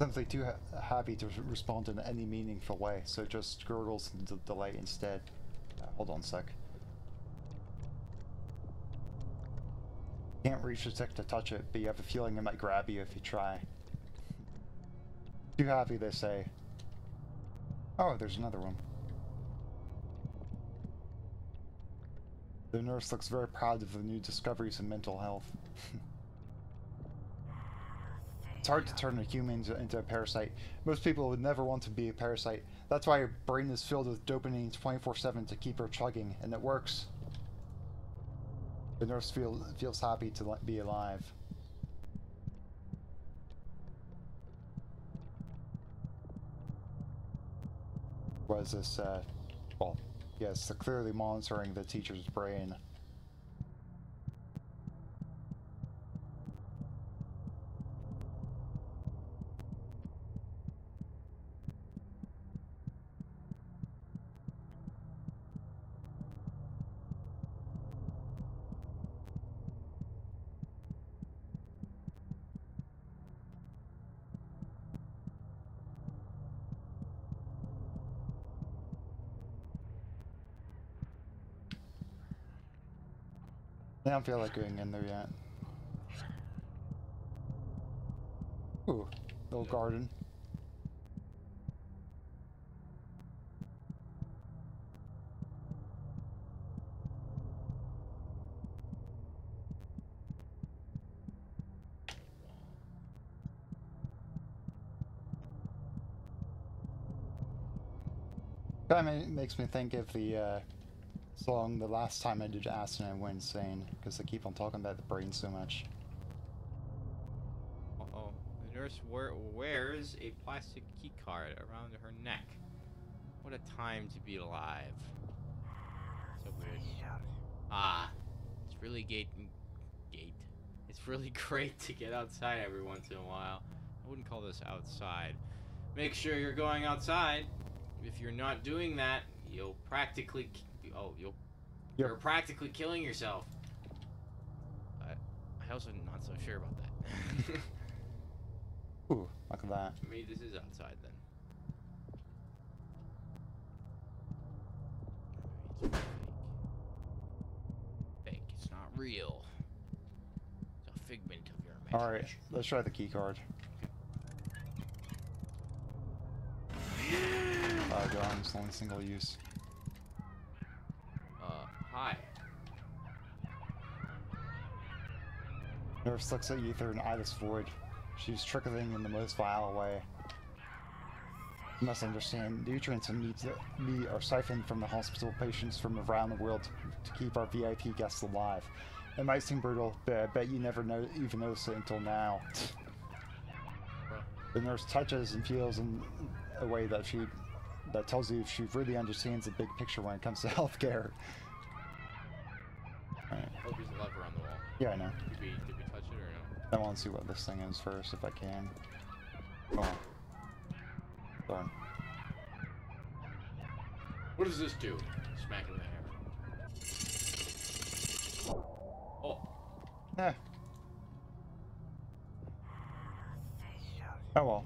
Simply too ha- happy to respond in any meaningful way, so just gurgles and d- delay instead. Uh, hold on a sec. Can't reach the tick to touch it, but you have a feeling it might grab you if you try. Too happy, they say. Oh, there's another one. The nurse looks very proud of the new discoveries in mental health. It's hard to turn a human into, a parasite. Most people would never want to be a parasite. That's why your brain is filled with dopamine 24-7 to keep her chugging, and it works. The nurse feel, feels happy to be alive. Was this, uh, well, yes, clearly monitoring the teacher's brain. I don't feel like going in there yet. Ooh, little garden. Kind of makes me think of the uh, song the last time I did Aston and went insane because I keep on talking about the brain so much. Uh oh. The nurse wear- wears a plastic key card around her neck. What a time to be alive. So weird. Ah, it's really gate. Gate. It's really great to get outside every once in a while. I wouldn't call this outside. Make sure you're going outside. If you're not doing that, you'll practically. K- Oh, you'll. Yep. You're practically killing yourself. I, I also not so sure about that. Ooh, look at that. Maybe this is outside then. It's fake. Fake. It's not real. It's a figment of your imagination. Alright, let's try the key card. Oh god, it's only single use. Hi. Nurse looks at Ether and eyeless void. She's trickling in the most vile way. You must understand, nutrients and meat are siphoned from the hospital patients from around the world to keep our VIP guests alive. It might seem brutal, but I bet you never know, even noticed it until now. The nurse touches and feels in a way that she that tells you if she really understands the big picture when it comes to healthcare. Alright. Oh, there's a lever on the wall. Yeah, I know. Did we, did we touch it or no? I want to see what this thing is first, if I can. Oh. Darn. What does this do? Smack it with a hammer. Oh, Eh. Oh well.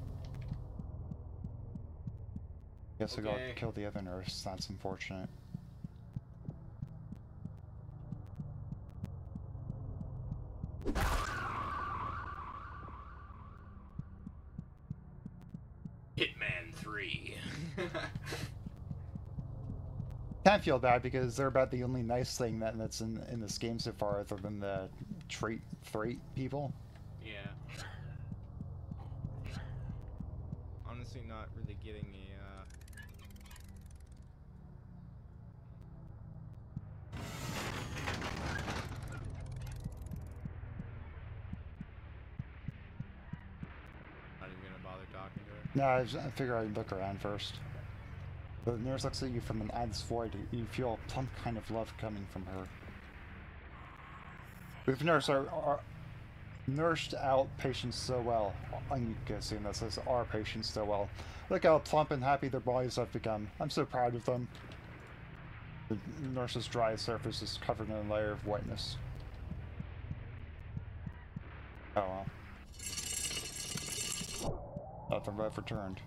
Guess I Okay. got kill the other nurse. That's unfortunate. Hitman 3. Can't feel bad because they're about the only nice thing that, that's in in this game so far, other than the trait trait people. yeah. Honestly, not really getting a, uh... No, I, I figure I'd look around first. The nurse looks at you from an endless void. You feel a plump kind of love coming from her. We've nursed our, nourished out patients so well. I'm guessing this is our patients so well. Look how plump and happy their bodies have become. I'm so proud of them. The nurse's dry surface is covered in a layer of whiteness. Oh well. Nothing but returned.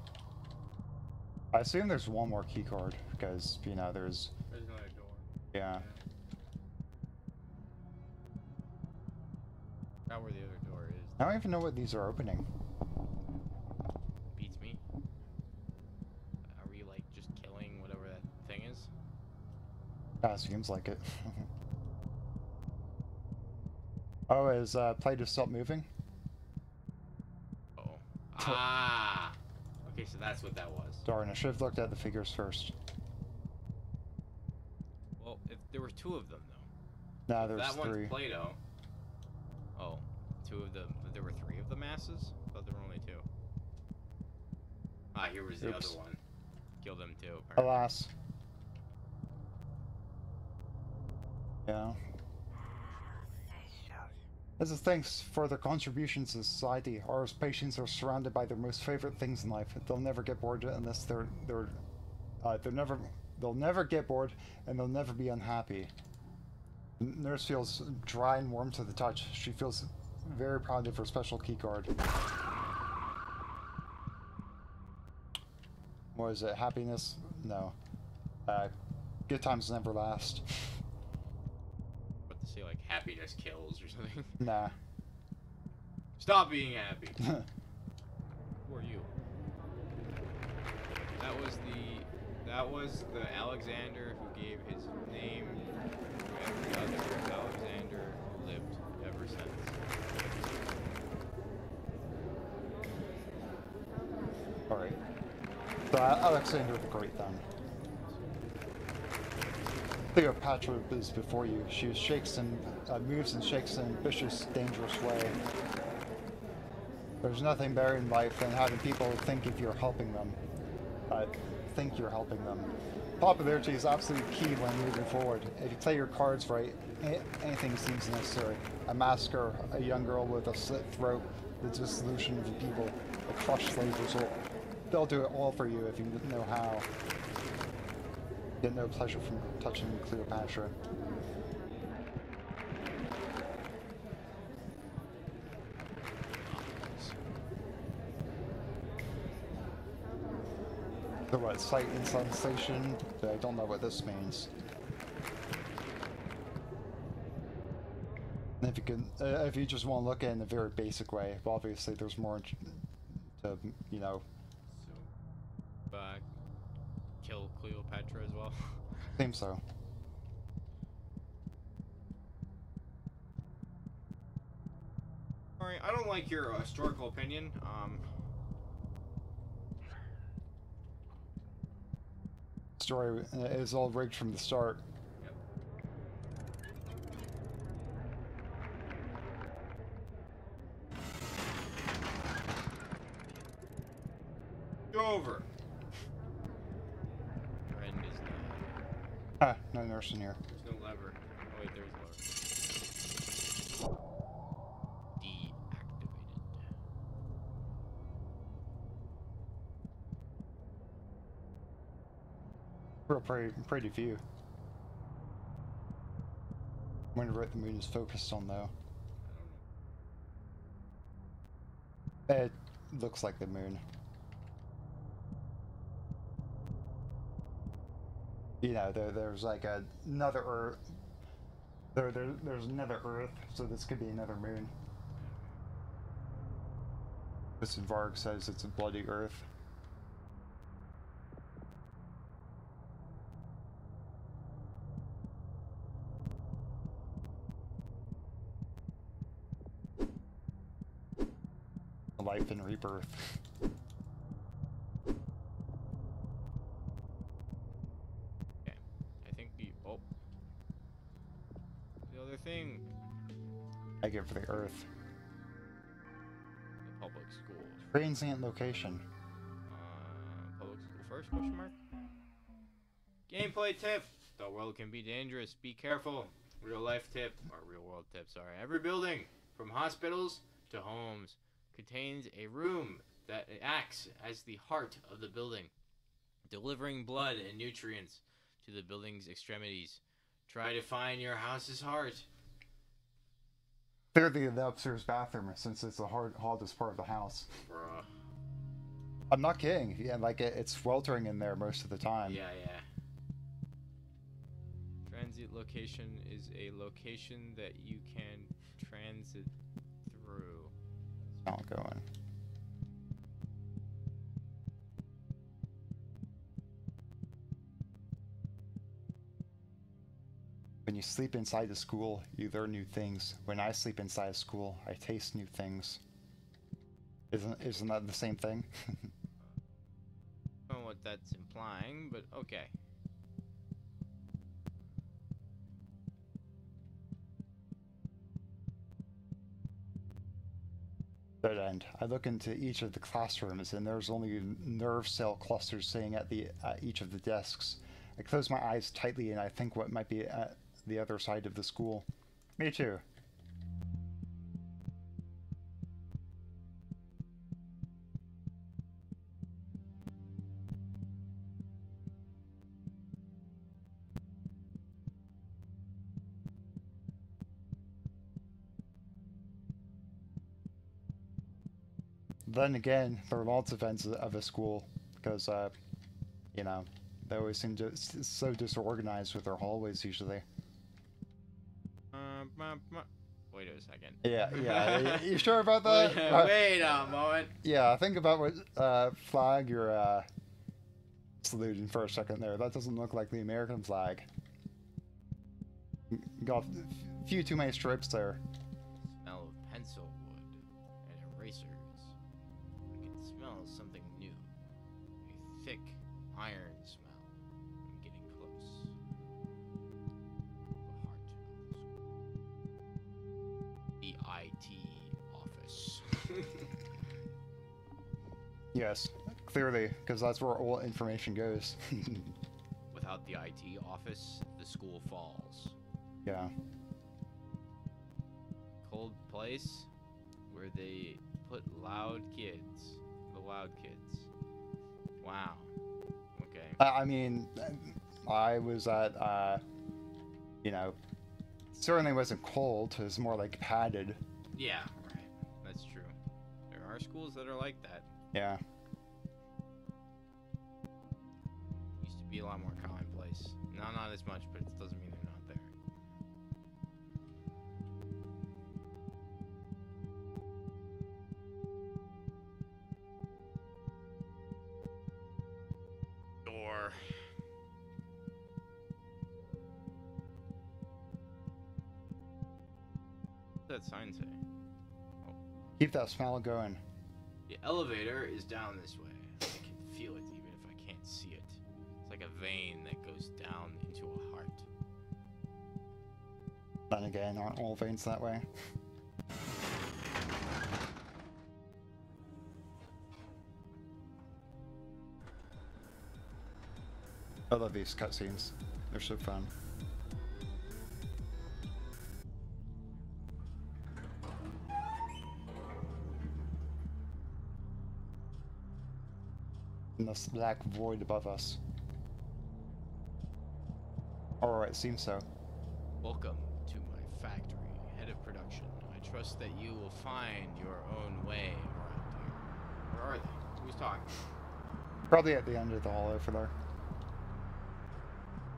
I assume there's one more keycard, because, you know, there's... There's another door. Yeah. Not where the other door is. I don't even know what these are opening. Beats me. Are we like just killing whatever that thing is? Ah, seems like it. oh, is uh, Plato stop moving? Ah. Okay, so that's what that was. Darn, I should have looked at the figures first. Well, if there were two of them though. Nah, there's that three. one's Plato. Oh, two of them. There were three of the masses. I thought there were only two. Ah, here was the Oops. other one. Kill them too. apparently. Alas. Yeah. As a thanks for their contributions to society, our patients are surrounded by their most favorite things in life. They'll never get bored unless they're they're uh, they're never they'll never get bored and they'll never be unhappy. N- Nurse feels dry and warm to the touch. She feels very proud of her special keycard. What is it? Happiness? No. Uh, good times never last. Say like Happiness kills or something. nah. Stop being happy. Who are you? That was the that was the Alexander who gave his name to every other Alexander who lived ever since. Alright. So Alexander the Great then. Cleopatra is before you. She shakes and uh, moves and shakes in an ambitious, dangerous way. There's nothing better in life than having people think if you're helping them. Uh, think you're helping them. Popularity is absolutely key when moving forward. If you play your cards right, a- anything seems necessary. A massacre, a young girl with a slit throat, the dissolution of the people, a crushed slave result. They'll do it all for you if you know how. Get no pleasure from touching Cleopatra. The what? Sight and sensation? I don't know what this means. And If you can, uh, if you just want to look at it in a very basic way, obviously there's more to, you know, kill Cleopatra as well. seems so. Alright, I don't like your uh, historical opinion. Um, Story uh, is all rigged from the start. Go over. Ren is not. In here. There's no lever. Oh wait, there's a lever. Deactivated. Real pretty, pretty view. Wonder what the moon is focused on though. It looks like the moon. You know, there, there's like a, another Earth. There, there, there's another Earth, so this could be another moon. Mr. Varg says it's a bloody Earth. Life and rebirth. Okay. I think the oh the other thing I give for the Earth. the public schools. Transient location. Uh, first question mark? Gameplay tip. The world can be dangerous. Be careful. Real life tip, or real world tip, sorry. Every building, from hospitals to homes, contains a room that acts as the heart of the building, delivering blood and nutrients to the building's extremities. Try to find your house's heart. Clearly the upstairs bathroom, since it's the hard, hardest part of the house. Bruh. I'm not kidding. Yeah, like it, it's sweltering in there most of the time. Yeah, yeah. Transit location is a location that you can transit through. It's not going. When you sleep inside the school, you learn new things. When I sleep inside a school, I taste new things. Isn't isn't that the same thing? I don't know what that's implying, but okay. Dead end. I look into each of the classrooms, and there's only nerve cell clusters sitting at the at each of the desks. I close my eyes tightly, and I think what might be at the other side of the school. Me too. Then again, there are lots of ends of a school because, uh, you know, they always seem to so disorganized with their hallways usually. Yeah, yeah. you sure about Wait, that? Uh, wait a moment. yeah, think about what uh, flag you're uh, saluting for a second there. That doesn't look like the American flag. Got a few too many stripes there. Because that's where all information goes. Without the IT office, the school falls. yeah. Cold place where they put loud kids. The loud kids. Wow. Okay. I I mean, I was at, uh, you know, certainly wasn't cold. It was more like padded. Yeah, right. That's true. There are schools that are like that. Yeah. Be a lot more commonplace. Now not as much, but it doesn't mean they're not there. Door. What's that sign say? Keep that smell going. The elevator is down this way. Vein that goes down into a heart. Then again, aren't all veins that way? I love these cutscenes. They're so fun. In this black void above us. Or it seems so. Welcome to my factory, head of production. I trust that you will find your own way around here. Where are they? Who's talking? Probably at the end of the hall over there.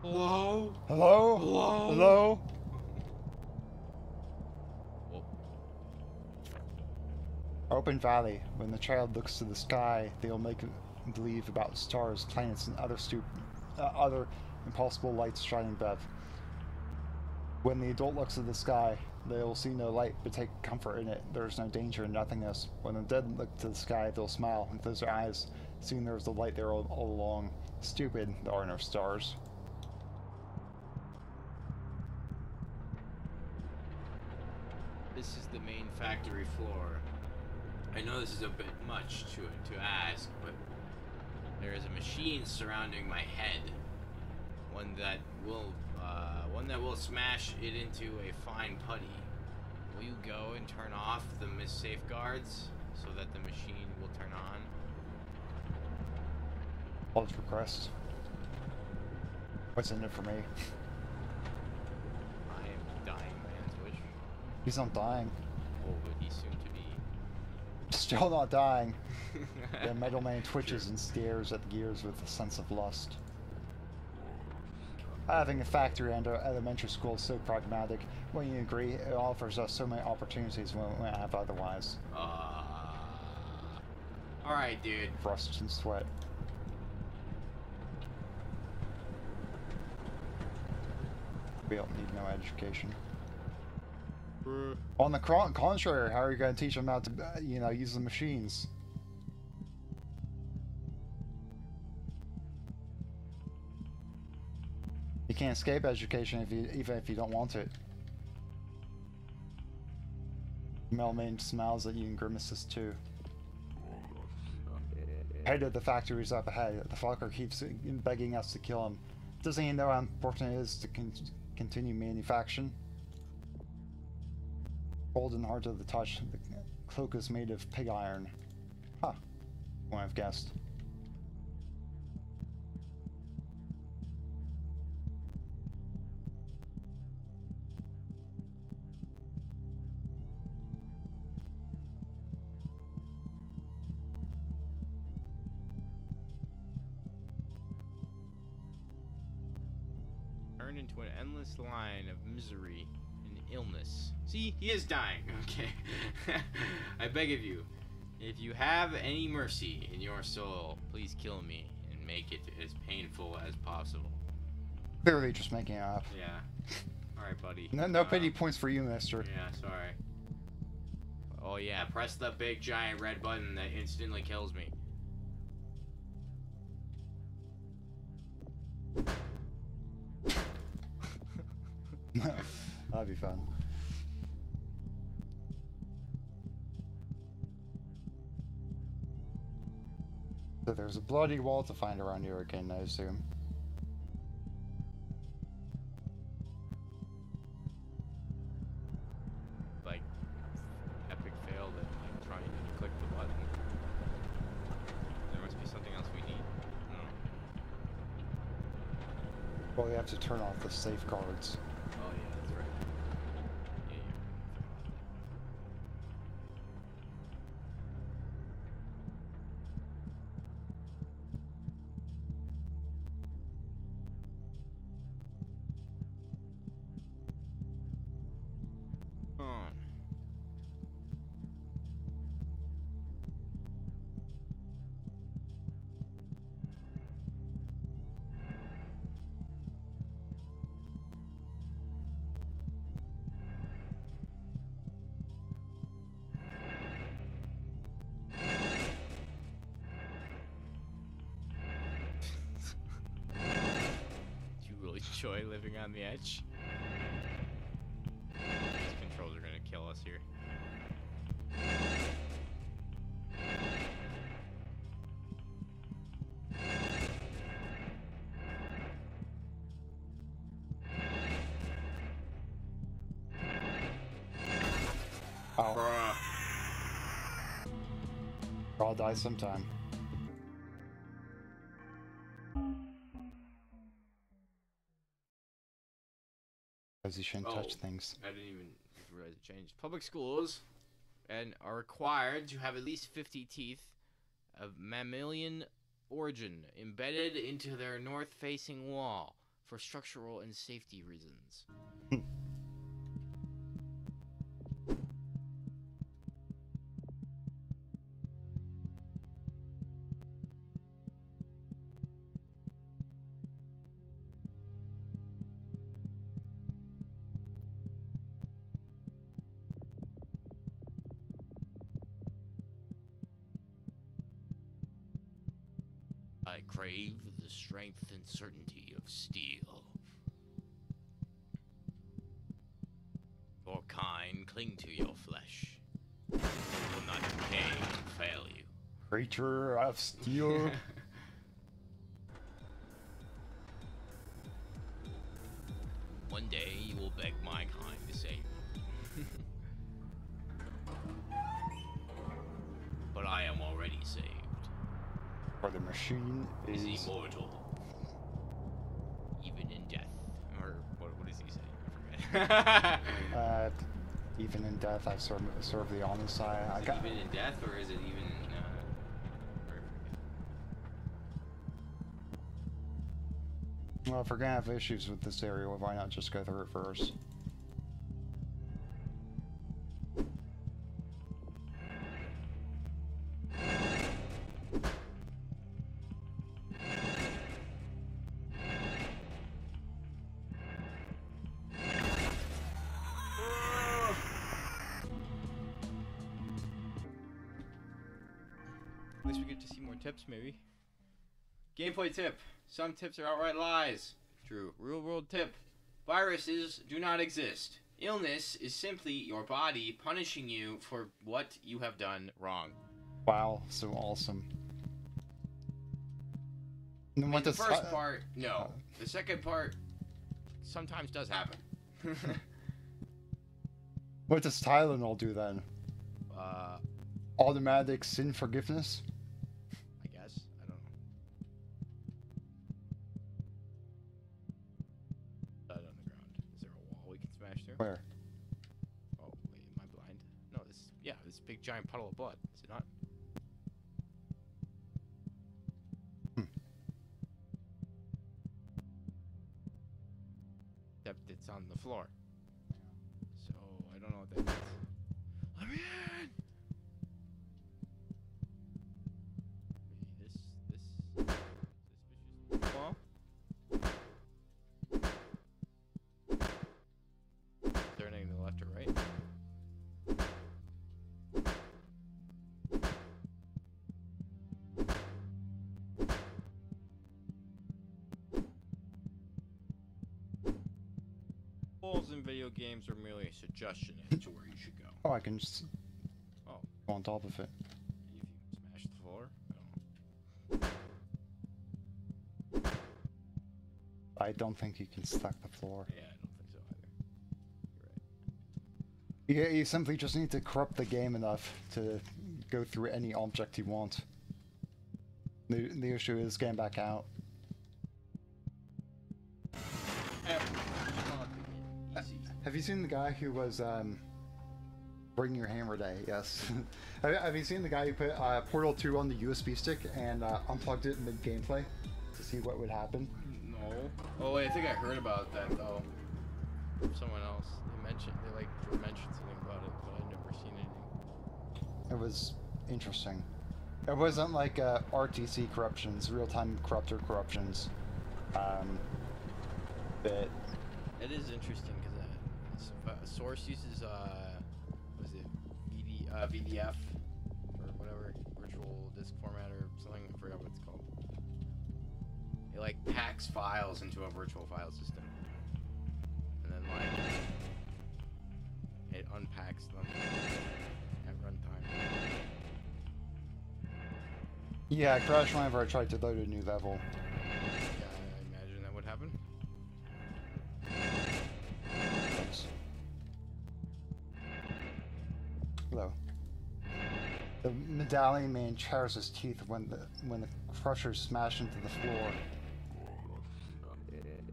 Hello? Hello? Hello? Hello? Open Valley. When the child looks to the sky, they'll make him believe about stars, planets, and other stu- uh, other impossible lights shining above. When the adult looks at the sky, they will see no light but take comfort in it. There is no danger in nothingness. When the dead look to the sky, they'll smile and close their eyes, seeing there is a light there all, all along. Stupid, there are no stars. This is the main factory floor. I know this is a bit much to to ask, but there is a machine surrounding my head. One that will, uh, one that will smash it into a fine putty. Will you go and turn off the miss safeguards so that the machine will turn on? Pledge request. What's in it for me? I am dying, man's wish. He's not dying. Oh, but he's soon to be. Still not dying. The Metal Man twitches and stares at the gears with a sense of lust. Having a factory and an elementary school is so pragmatic. When you agree, it offers us so many opportunities when we won't have otherwise. Uh. Alright, dude. Rust and sweat. We don't need no education. On the cron- contrary, how are you going to teach them how to, uh, you know, use the machines? Can't escape education if you, even if you don't want it. Melmain smiles at you and grimaces too. Head of the factory's up ahead. The fucker keeps begging us to kill him. Doesn't he know how important it is to con continue manufacturing? Cold and hard to the touch, the cloak is made of pig iron. Huh. Wouldn't have guessed. Misery and illness. See, he is dying. Okay. I beg of you, if you have any mercy in your soul, please kill me and make it as painful as possible. Clearly just making it up. Yeah. Alright, buddy. No, no Uh, pity points for you, mister. Yeah, sorry. Oh yeah, press the big giant red button that instantly kills me. That'd be fun. So there's a bloody wall to find around here again, I assume. Like, epic fail that I'm trying to click the button. There must be something else we need. I don't know. Well, you have to turn off the safeguards. Die sometime. Because you shouldn't touch Oh. things. I didn't even realize it changed. Public schools and are required to have at least 50 teeth of mammalian origin embedded into their north-facing wall for structural and safety reasons. I crave the strength and certainty of steel. Your kind cling to your flesh. It will not decay fail you. Creature of steel. even in death, I serve, serve the honest side. I is it got. even in death or is it even uh, I forget. Well, if we're gonna have issues with this area, why not just go through it first? Gameplay tip. Some tips are outright lies. True. Real world tip. Viruses do not exist. Illness is simply your body punishing you for what you have done wrong. Wow, so awesome. And I mean, what the first part, no. uh, The second part sometimes does happen. What does Tylenol do then? uh, Automatic sin forgiveness? Giant puddle of blood. Is it not? Hmm. Except it's on the floor. Video games are merely a suggestion as to where you should go. Oh, I can just Oh. go on top of it. If you smash the floor, I don't. I don't think you can stack the floor. Yeah, I don't think so either. You're right. You, you simply just need to corrupt the game enough to go through any object you want. The, the issue is getting back out. Have you seen the guy who was um, Bring Your Hammer Day? Yes. have, have you seen the guy who put uh, Portal 2 on the USB stick and uh, unplugged it in mid gameplay to see what would happen? No. Oh wait, I think I heard about that though. From someone else. They mentioned they like mentioned something about it, but I've never seen anything. It was interesting. It wasn't like uh, RTC corruptions, real-time corruptor corruptions. Um, but It is interesting because uh, s- uh, source uses uh, what is it VD, uh, VDF or whatever virtual disk format or something. I forgot what it's called. It like packs files into a virtual file system, and then like it unpacks them at runtime. yeah, it crashed whenever I tried to load a new level. Yeah, I imagine that would happen. Medallion man chatters his teeth when the when the crushers smash into the floor.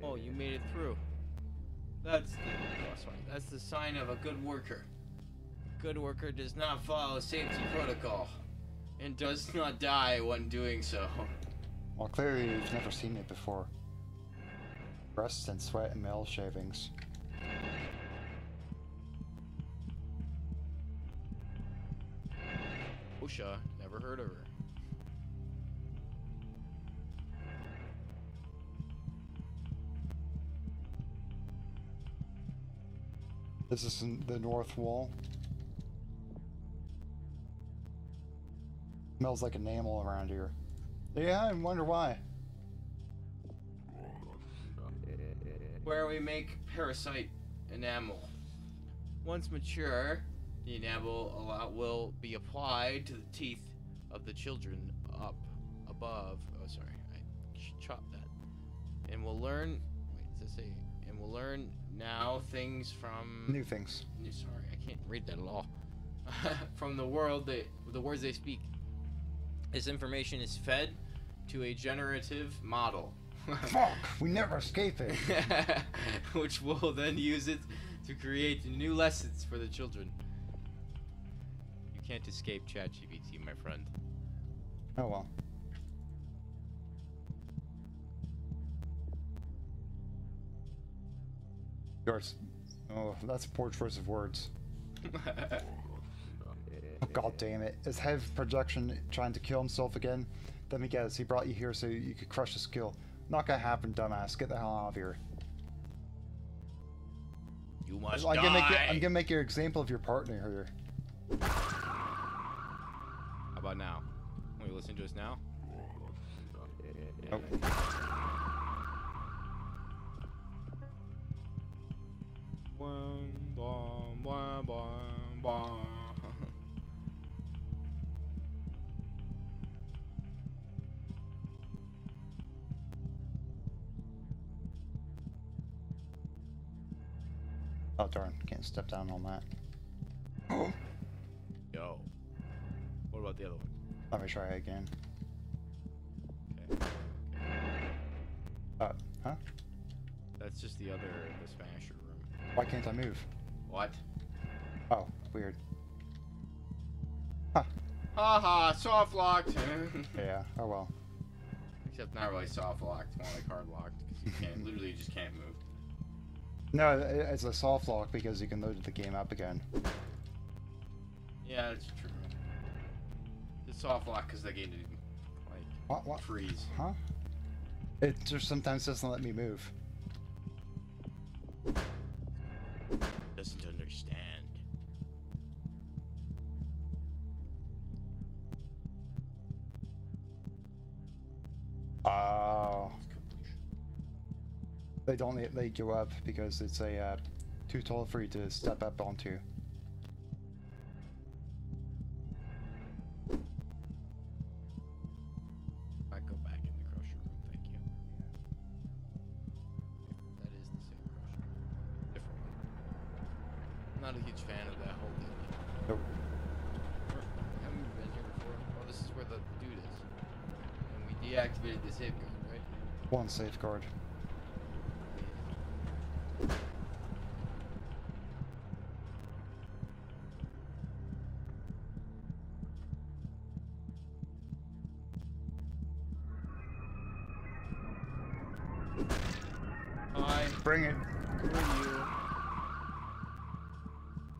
Oh, you made it through. That's the. That's the sign of a good worker. A good worker does not follow safety protocol and does not die when doing so. Well, clearly you've never seen it before. Rust and sweat and male shavings. OSHA, never heard of her. This is in the north wall. Smells like enamel around here. Yeah, I wonder why. Where we make parasite enamel. Once mature, the enamel will be applied to the teeth of the children up above. Oh, sorry, I ch- chopped that. And we'll learn. Wait, does it say? And we'll learn now things from New things. New- Sorry, I can't read that at all. from the world they the words they speak. This information is fed to a generative model. Fuck! We never escape it. which will then use it to create new lessons for the children. Can't escape ChatGPT, my friend. Oh well. Yours. Oh, that's a poor choice of words. Oh, God damn it. Is Hev Projection trying to kill himself again? Let me guess, he brought you here so you could crush his skill. Not gonna happen, dumbass. Get the hell out of here. you must I'm die. gonna, make I'm gonna make your example of your partner here. How about now? Will you listen to us now? Oh. Oh darn, can't step down on that. Oh. Yo. About the other one? Let me try again. Okay. Uh, huh? That's just the other, the Smasher room. Why can't I move? What? Oh, weird. Huh. Haha, soft locked. Yeah, oh well. Except not really soft locked, more like hard locked. Because you can't, literally, you just can't move. No, it's a soft lock because you can load the game up again. Yeah, that's true. It's soft lock because the game didn't, like, What? What? freeze. Huh? It just sometimes doesn't let me move. Doesn't understand. Oh. They don't let let you up because it's a uh, too tall for you to step up onto.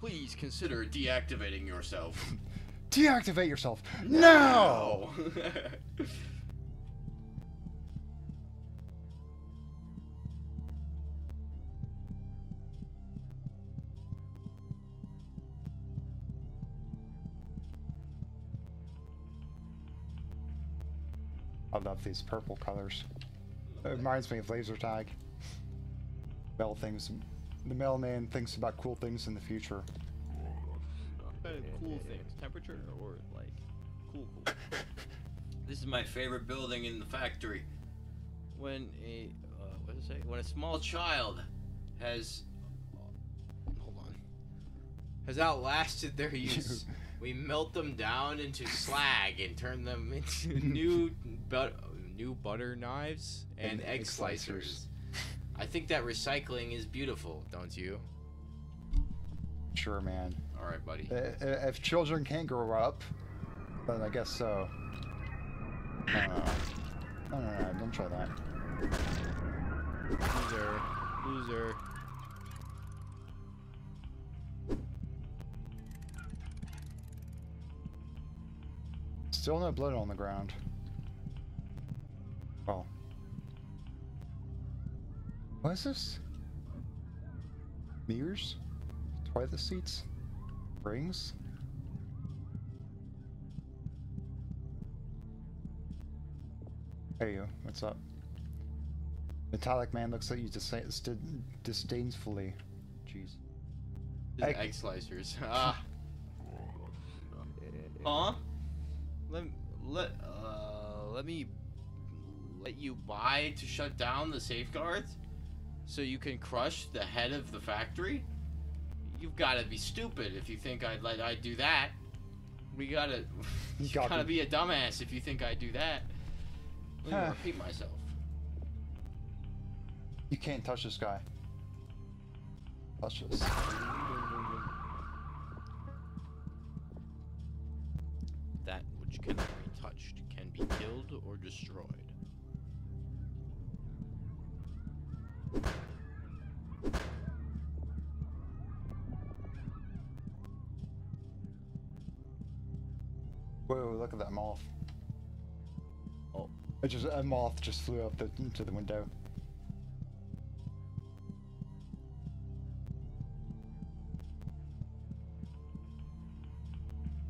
Please consider deactivating yourself. Deactivate yourself. No! I love these purple colors. It reminds me of laser tag. Mel things. The mailman thinks about cool things in the future. kind cool things? Temperature or like cool cool? this is my favorite building in the factory. When a uh, what does it say? When a small child has hold on has outlasted their use, we melt them down into slag and turn them into new but new butter knives and, And egg egg slicers. slicers. I think that recycling is beautiful, don't you? Sure, man. All right, buddy. If children can't grow up, then I guess so. No, no. No, no, no, don't try that. Loser. Loser. Still no blood on the ground. Well. What is this? Mirrors? Toilet seats? Rings? Hey you, what's up? Metallic man looks at you disdainfully. Jeez. Egg, Egg- slicers. Ah. Huh? Let let uh let me let you buy to shut down the safeguards? So you can crush the head of the factory? You've got to be stupid if you think I'd let I'd do that. We gotta. You gotta gotta be a dumbass if you think I'd do that. Let me Huh. repeat myself. You can't touch this guy. Touch this. That which cannot be touched can be killed or destroyed. Whoa, look at that moth. Oh. It just a moth just flew up the, into the window.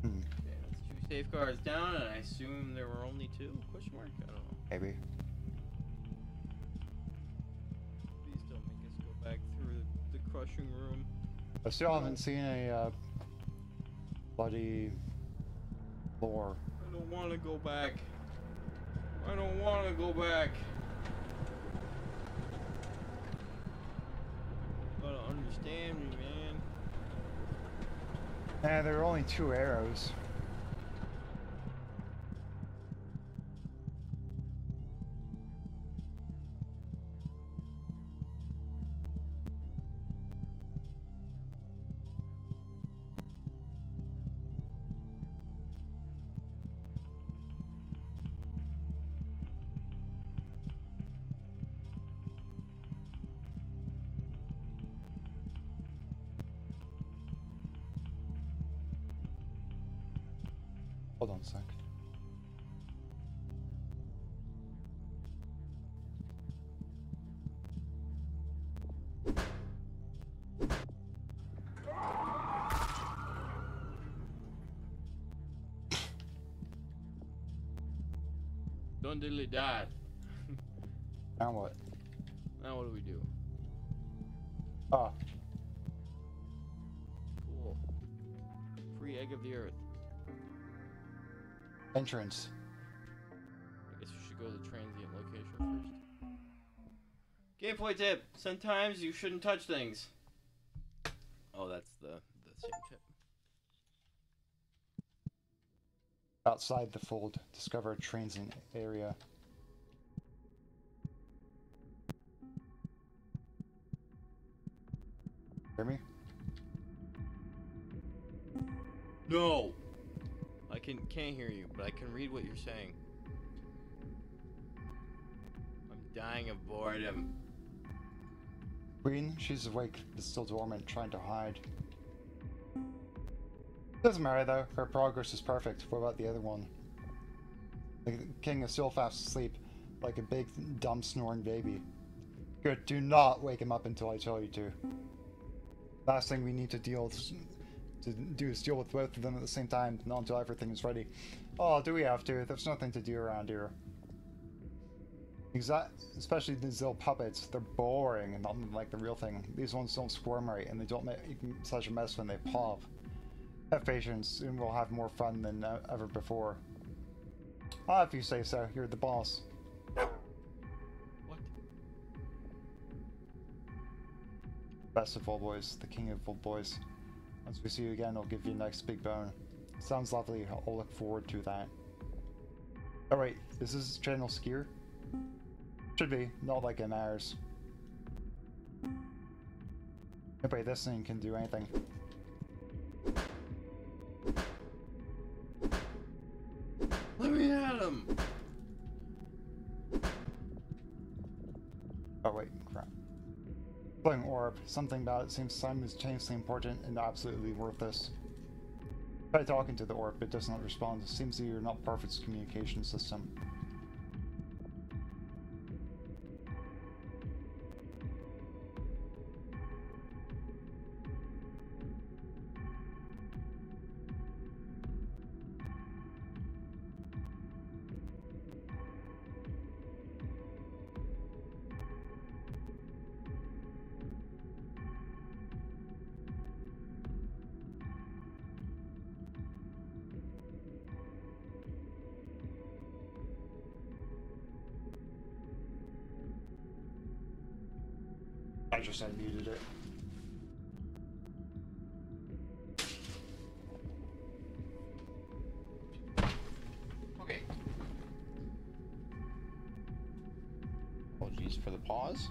Hmm, Okay, two safeguards down, and I assume there were only two? Question mark? I don't know. maybe. Crushing room. I still haven't seen a uh, bloody floor. I don't want to go back. I don't want to go back. You gotta understand me, man. Eh, there are only two arrows. Don't diddly dad. Now what? Now what do we do? Ah, Cool. Free egg of the earth. entrance. I guess we should go to the transient location first. Gameplay tip: Sometimes you shouldn't touch things. Oh, that's the the same tip. Outside the fold, discover a transient area. Hear me? No. I can can't hear you, but I can read what you're saying. I'm dying of boredom. Queen, she's awake, but still dormant, trying to hide. Doesn't matter though, her progress is perfect. What about the other one? The king is still fast asleep, like a big, dumb, snoring baby. Good, do not wake him up until I tell you to. Last thing we need to deal with, to do is deal with both of them at the same time, not until everything is ready. Oh, do we have to? There's nothing to do around here. Exact, especially these little puppets. They're boring and not like the real thing. These ones don't squirm right, and they don't make such a mess when they pop. Have patience, and we'll have more fun than uh, ever before. Ah, if you say so. You're the boss. What? Best of all boys, the king of all boys. Once we see you again, I'll give you a nice big bone. Sounds lovely. I'll look forward to that. Alright, is this channel skier? Should be, not like in ours. Nobody this thing can do anything. Let me at him. Oh wait, crap. Glowing orb. Something about it seems simultaneously important and absolutely worthless. Try talking to the orb, it does not respond. It seems that you're not perfect communication system. I just unmuted it. Okay. Apologies for the pause.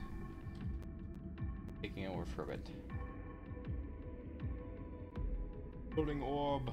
Taking over for a bit. Building orb.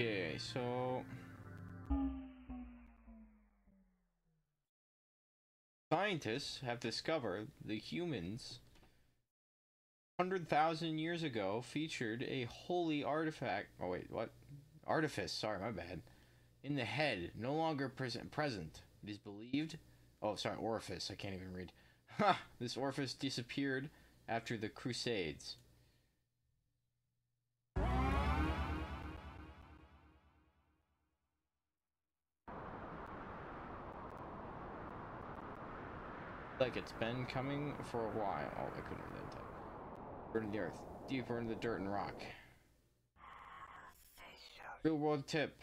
Okay, so scientists have discovered the humans 100,000 years ago featured a holy artifact. Oh, wait, what? Artifice, sorry, my bad. In the head, no longer present. present. It is believed. Oh, sorry, orifice. I can't even read. Ha! This orifice disappeared after the Crusades. Like it's been coming for a while. Oh, I couldn't read that. Burn the earth, deeper into the dirt and rock. Real world tip.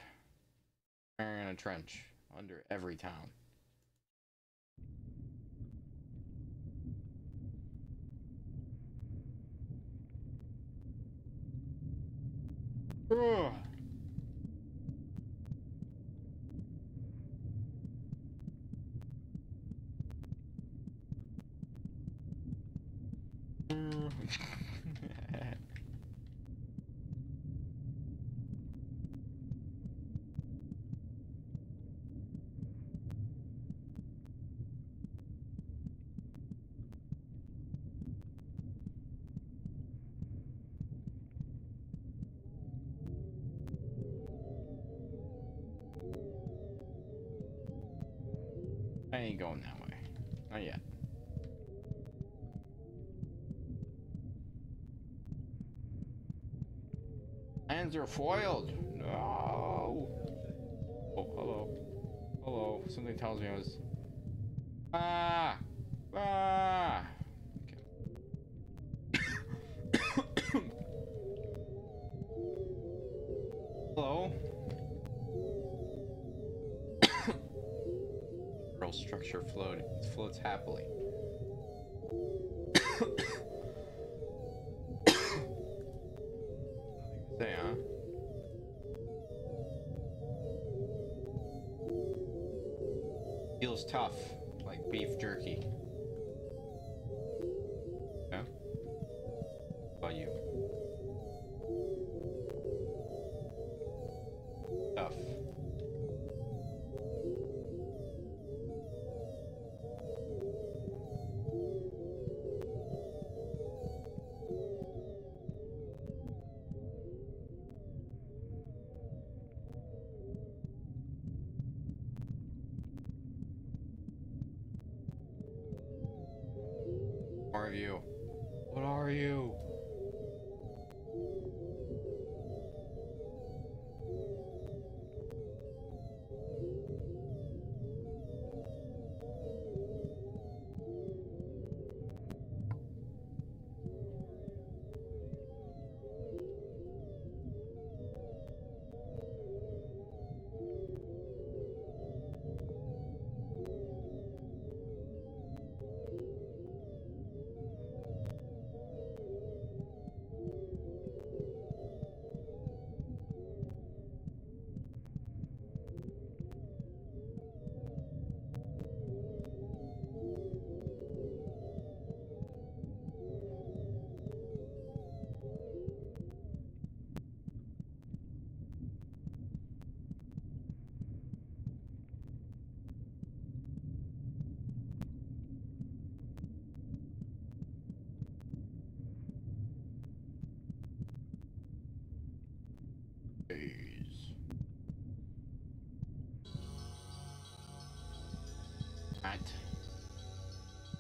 In a trench under every town. Ugh. Ain't going that way. Not yet. Hands are foiled. No. Oh, hello. Hello. Something tells me I was. Ah. Tough, like beef jerky.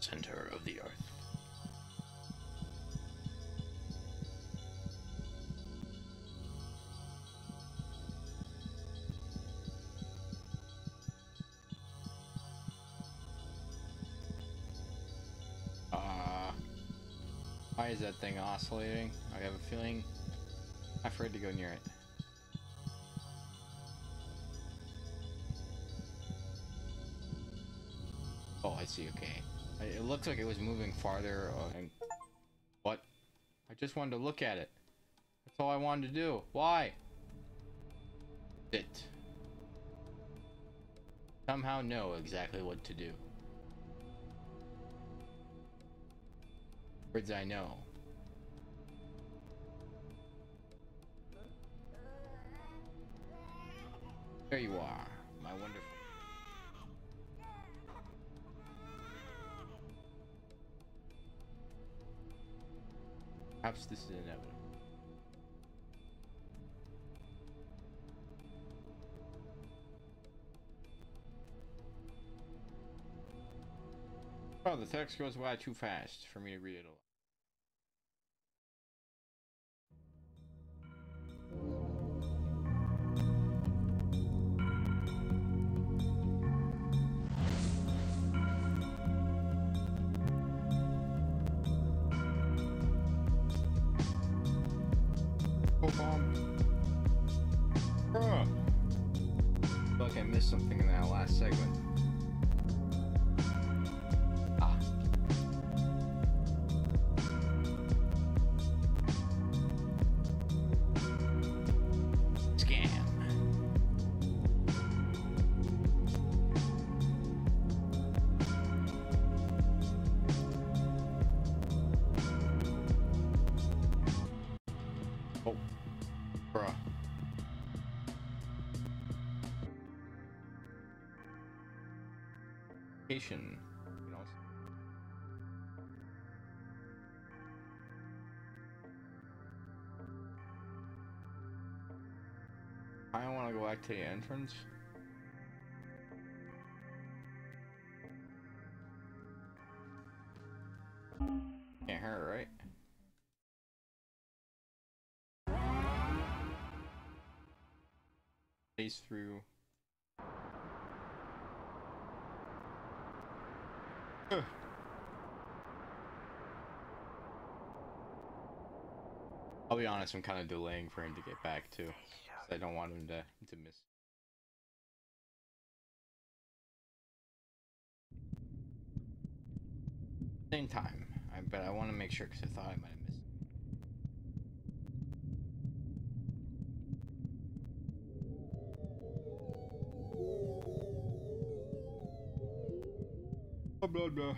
Center of the earth. Uh, why is that thing oscillating? I have a feeling I'm afraid to go near it. Looks like it was moving farther. Uh, and what? I just wanted to look at it. That's all I wanted to do. Why? It. Somehow know exactly what to do. Words I know. There you are, Perhaps this is inevitable. Oh, the text goes by too fast for me to read it all. Back to the entrance. Can't hurt, right? Face through. I'll be honest, I'm kind of delaying for him to get back too. I don't want him to, to miss. Same time, I, but I want to make sure because I thought I might have missed. Blah blah blah.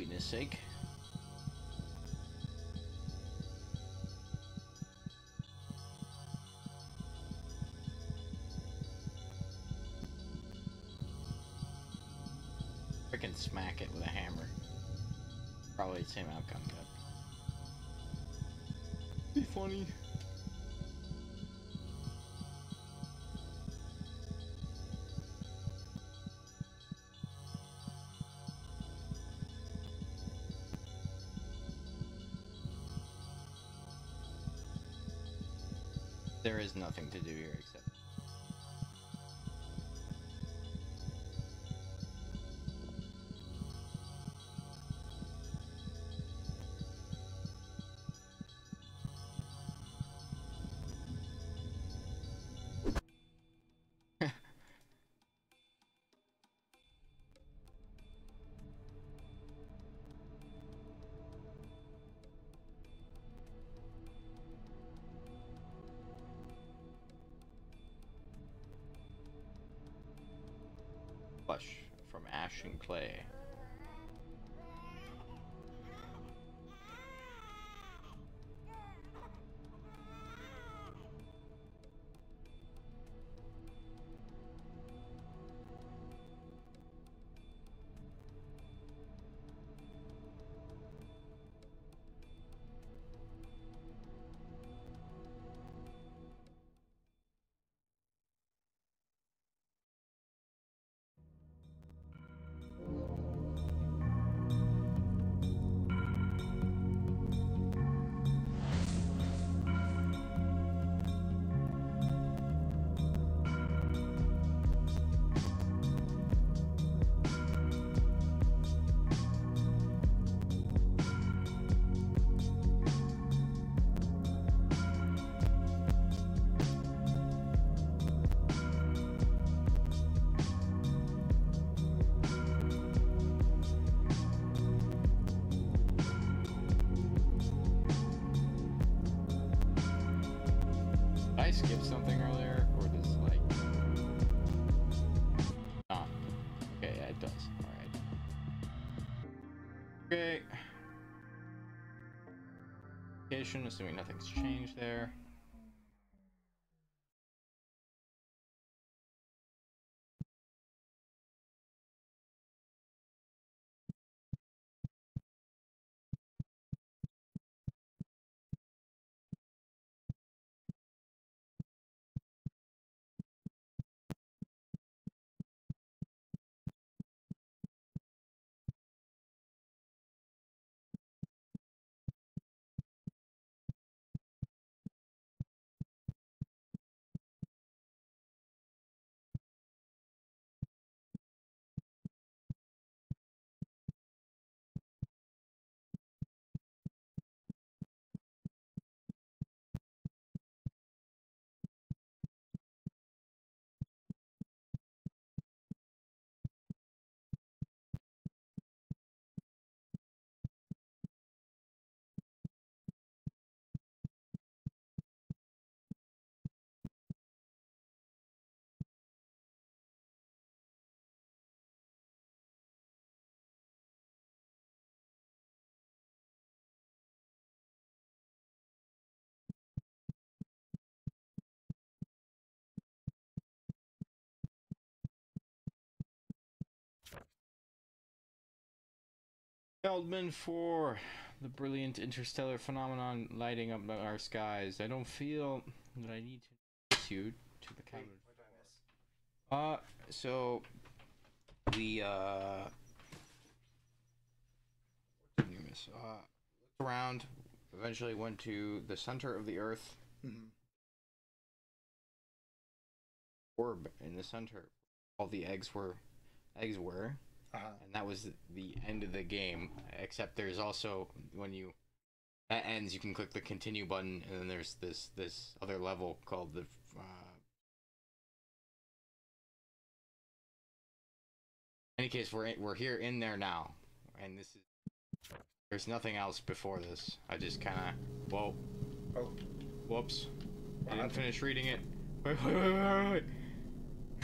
completeness sake. I can smack it with a hammer. Probably the same outcome, but... Be funny. Is nothing to do here except. Flush from ash and clay. Location, assuming nothing's changed there. Feldman for the brilliant interstellar phenomenon lighting up our skies. I don't feel that I need to you to the camera. Uh, so we uh, we miss? Uh, looked around. Eventually went to the center of the Earth. Mhm. Orb in the center. All the eggs were eggs were. Uh-huh. and that was the end of the game. Except there's also when you that ends, you can click the continue button, and then there's this this other level called the. Uh, any case, we're in, we're here in there now, and this is. There's nothing else before this. I just kind of whoa, Oh, whoops, I didn't finish reading it. Wait, wait, wait, wait, wait.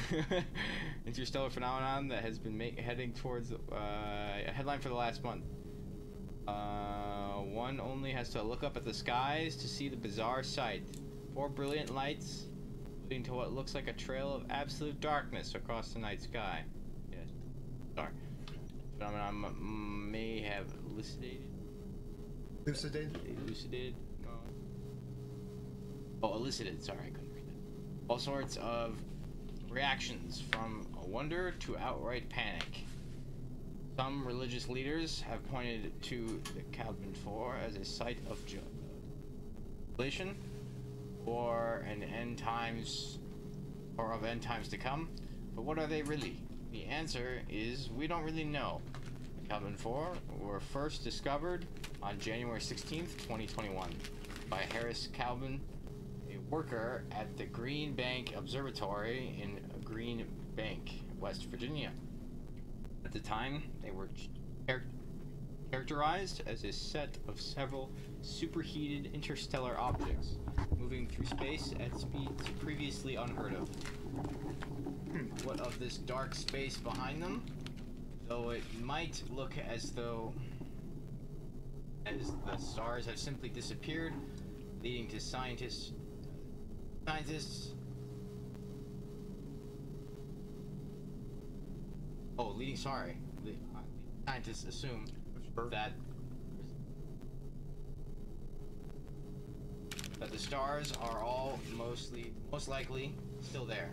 Interstellar phenomenon that has been ma- heading towards uh, a headline for the last month. Uh, one only has to look up at the skies to see the bizarre sight. Four brilliant lights leading to what looks like a trail of absolute darkness across the night sky. Yes, dark. phenomenon m- may have elucidated. Elucidated? Elucidated? No. Oh, elicited. Sorry, I couldn't read that. All sorts of reactions from wonder to outright panic. Some religious leaders have pointed to the Calvin Four as a site of jubilation or an end times or of end times to come. But what are they really? The answer is we don't really know. The Calvin Four were first discovered on January 16th, 2021, by Harris Calvin, a worker at the Green Bank Observatory in Green Bank, West Virginia. At the time, they were char- characterized as a set of several superheated interstellar objects moving through space at speeds previously unheard of. Hmm, what of this dark space behind them? Though it might look as though as the stars have simply disappeared, leading to scientists scientists Oh, leading sorry. The uh, scientists assume that that the stars are all mostly most likely still there.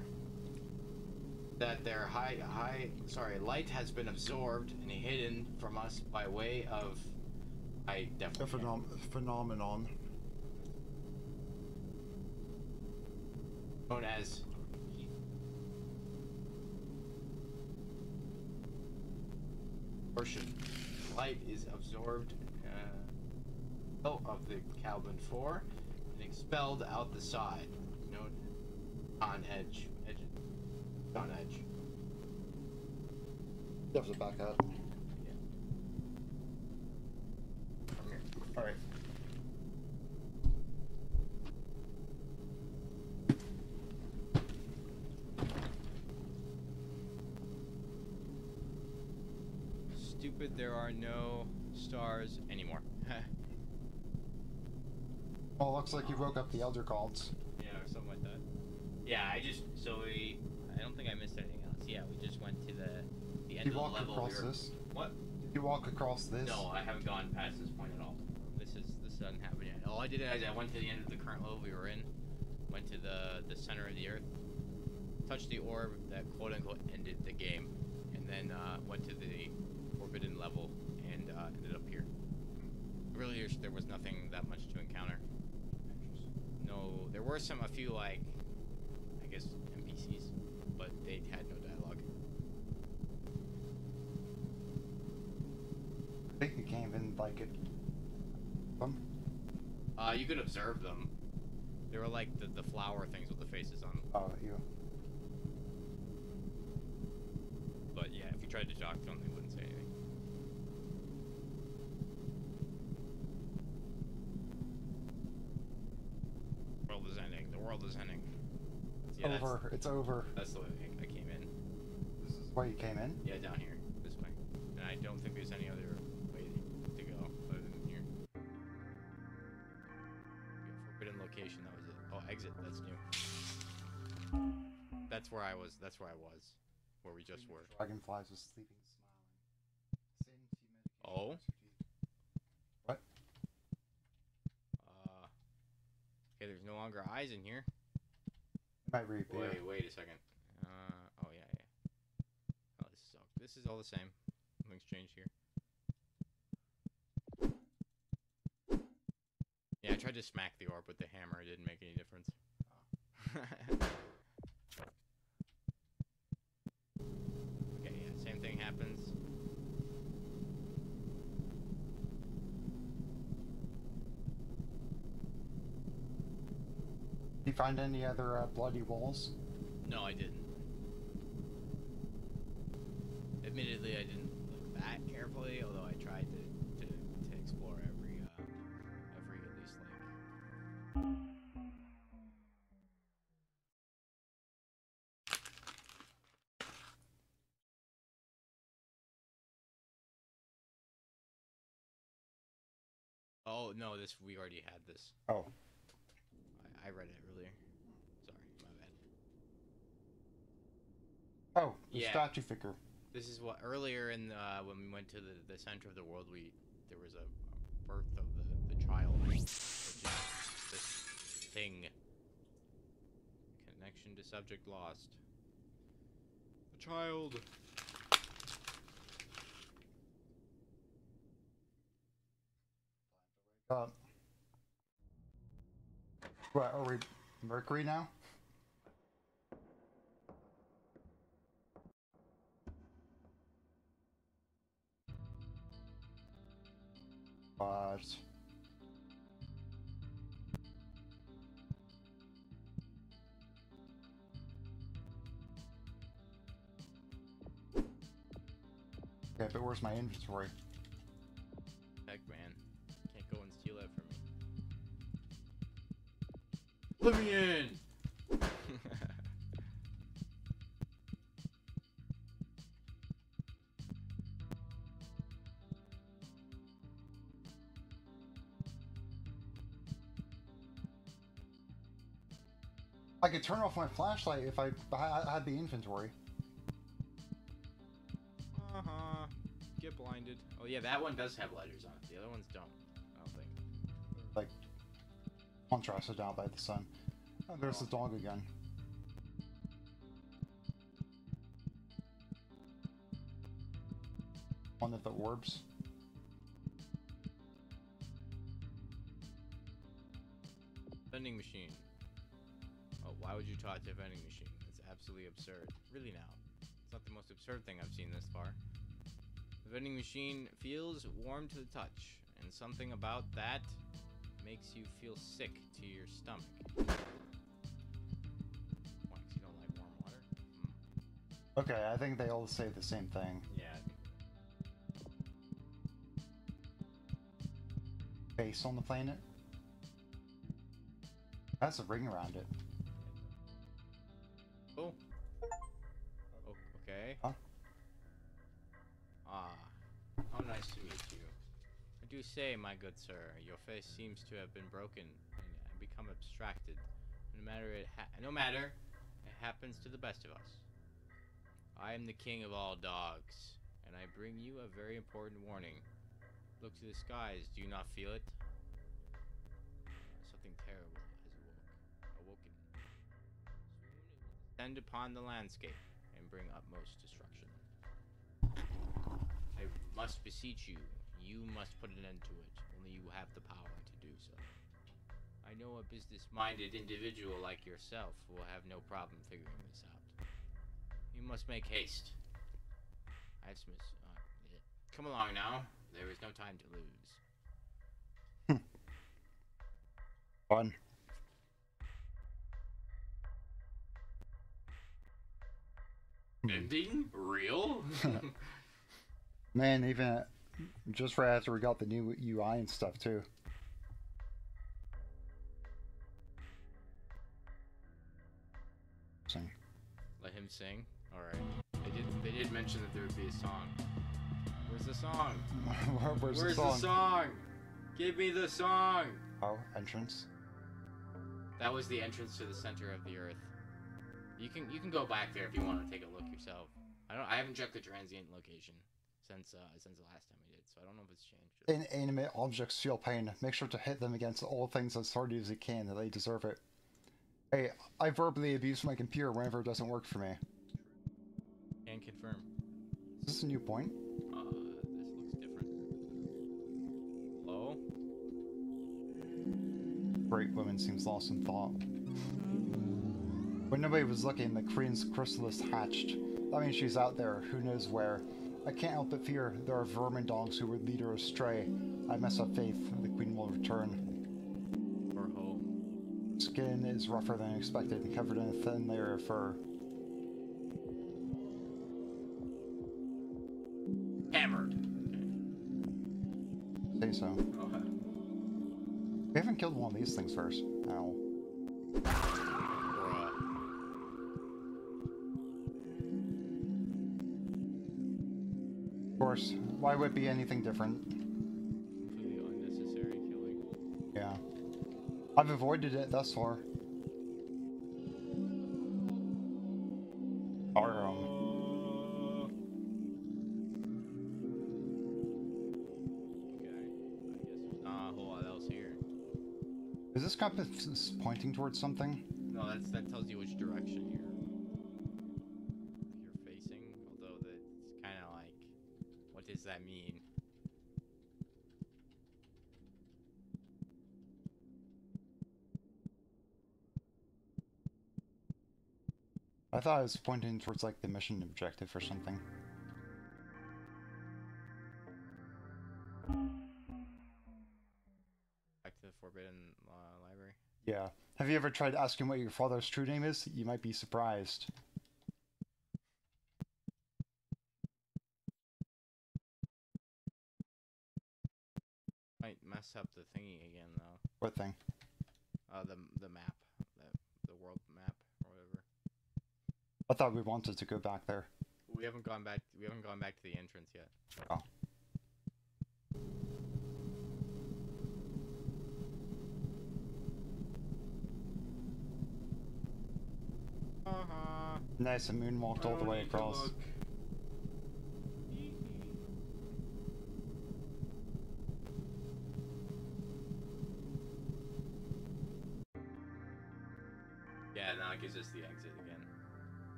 That their high high sorry, light has been absorbed and hidden from us by way of I A definitely phenom- phenomenon. known as portion. Light is absorbed uh, out of the Calvin 4 and expelled out the side, known on edge. edge on edge. You have to back up. Yeah. Here. Alright. Stupid, there are no stars anymore. Well, it looks like you woke up the Elder Gods. Yeah, or something like that. Yeah, I just so we. I don't think I missed anything else. Yeah, we just went to the the end You of the level. across we were, this. What? You walk across this. No, I haven't gone past this point at all. This is this doesn't happen yet. All I did is I went to the end of the current level we were in, went to the the center of the earth, touched the orb that quote unquote ended the game, and then uh, went to the forbidden level and uh, ended up here. Really, there was nothing that much to encounter. No, there were some a few like, I guess NPCs, but they had no dialogue. I think you can't even like it. Um, Uh, you could observe them. They were like the, the flower things with the faces on them. oh, you. But yeah, if you tried to talk to them, they wouldn't say anything. The world is ending. The world is ending. Yeah, over. It's over. That's, the way I came in. This is why you came in. Yeah, down here, this way. And I don't think there's any other way to go other than here. Yeah, forbidden location. That was it. Oh, exit. That's new. That's where I was. That's where I was. Where we just were. Dragonflies was sleeping, smiling. Oh. What? Uh. Okay, there's no longer eyes in here. Might reappear. Wait, wait a second. Uh. Oh yeah, yeah. Oh, this is all. This is all the same. Nothing's changed here. Yeah, I tried to smack the orb with the hammer. It didn't make any difference. okay, yeah, same thing happens. Did you find any other uh, bloody walls? No, I didn't. Admittedly, I didn't look that carefully, although I tried to, to, to explore every, uh, every at least like. Oh no, this we already had this. Oh. I, I read it earlier. Sorry, my bad. Oh, the Yeah. statue figure. This is what earlier in uh, when we went to the, the center of the world, we there was a, a birth of the, the child, which is this thing. Connection to subject lost. The child. Uh, what, are we Mercury now? But... Okay, but where's my inventory? Heck, man, can't go and steal that from me. Let me in. Could turn off my flashlight if I, I had the inventory. uh huh. Get blinded. Oh yeah, That one does have lighters on it. The other ones don't. I don't think. Like, contrasted out by the sun. Oh, there's the dog again. One of the orbs. Vending machine. Why would you talk to a vending machine? It's absolutely absurd. Really now. It's not the most absurd thing I've seen this far. The vending machine feels warm to the touch, and something about that makes you feel sick to your stomach. You don't like warm water? Hmm. Okay, I think they all say the same thing. Yeah. Base on the planet. Has a ring around it. Say, my good sir, your face seems to have been broken and become abstracted. No matter it, no matter, it happens to the best of us. I am the king of all dogs, and I bring you a very important warning. Look to the skies. Do you not feel it? Something terrible has awoke, awoken. Descend upon the landscape and bring utmost destruction. I must beseech you, you must put an end to it. Only you have the power to do so. I know a business minded individual like yourself will have no problem figuring this out. You must make haste. I have some. Uh, yeah. Come along now. There is no time to lose. Fun. Ending? Real? Man, even uh, just right after we got the new UI and stuff too. Sing. Let him sing. All right. They did. They did mention that there would be a song. Where's the song? Where- Where's, Where's the song? Give me the song. Oh, entrance. That was the entrance to the center of the earth. You can you can go back there if you want to take a look yourself. I don't. I haven't checked the transient location since uh, since the last time I did, so I don't know if it's changed. Inanimate objects feel pain. Make sure to hit them against all things as hard as you can. That they deserve it. Hey, I verbally abuse my computer whenever it doesn't work for me. Can confirm. Is this a new point? Uh, this looks different. Hello. Great woman seems lost in thought. When nobody was looking, the Queen's chrysalis hatched. That means she's out there, who knows where. I can't help but fear there are vermin dogs who would lead her astray. I mess up faith the Queen will return. Or home. Skin is rougher than expected and covered in a thin layer of fur. Hammered. Say so. Okay. We haven't killed one of these things first. Ow. why would be anything different? Completely unnecessary killing. Yeah. I've avoided it thus far. Or, um... Is this compass pointing towards something? No, that's that tells you which direction you're thought it was pointing towards like the mission objective or something. Back to the Forbidden uh, Library. Yeah. Have you ever tried asking what your father's true name is? You might be surprised. Might mess up the thingy again though. What thing? Uh, the the map, the the world map or whatever. I thought we wanted to go back there. We haven't gone back. We haven't gone back to the entrance yet. Oh. Uh-huh. Nice, and moonwalked all the way across.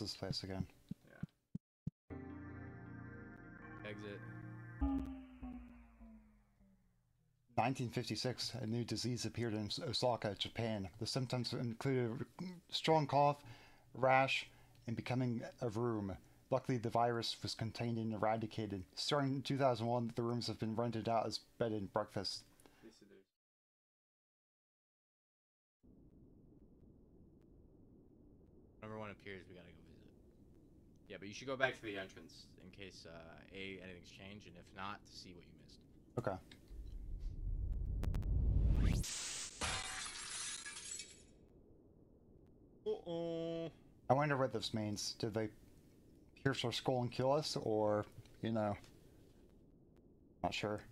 This place again. Exit. 1956, a new disease appeared in Osaka, Japan. The symptoms included a strong cough, rash, and becoming a room. Luckily, the virus was contained and eradicated. Starting in 2001, the rooms have been rented out as bed and breakfast. Whenever one appears, we gotta go visit. Yeah, but you should go back to the entrance in case uh, a anything's changed, and if not, to see what you missed. Okay. Uh oh. I wonder what this means. Did they pierce our skull and kill us, or, you know, not sure.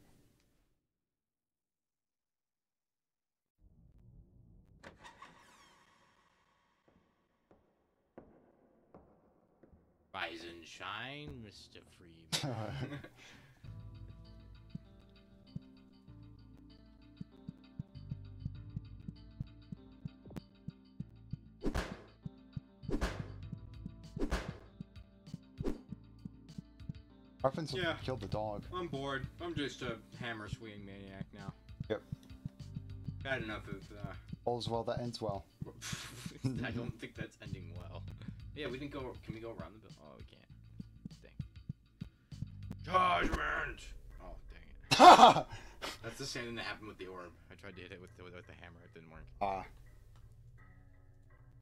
And shine, Mr. Freeman. Weapons Yeah. killed the dog. I'm bored. I'm just a hammer swinging maniac now. Yep. Had enough of. Uh, All's well that ends well. I don't think that's ending well. Yeah, we didn't go. Can we go around the building? Judgment. Oh, dang it. That's the same thing that happened with the orb. I tried to hit it with the, with the hammer. It didn't work. Ah,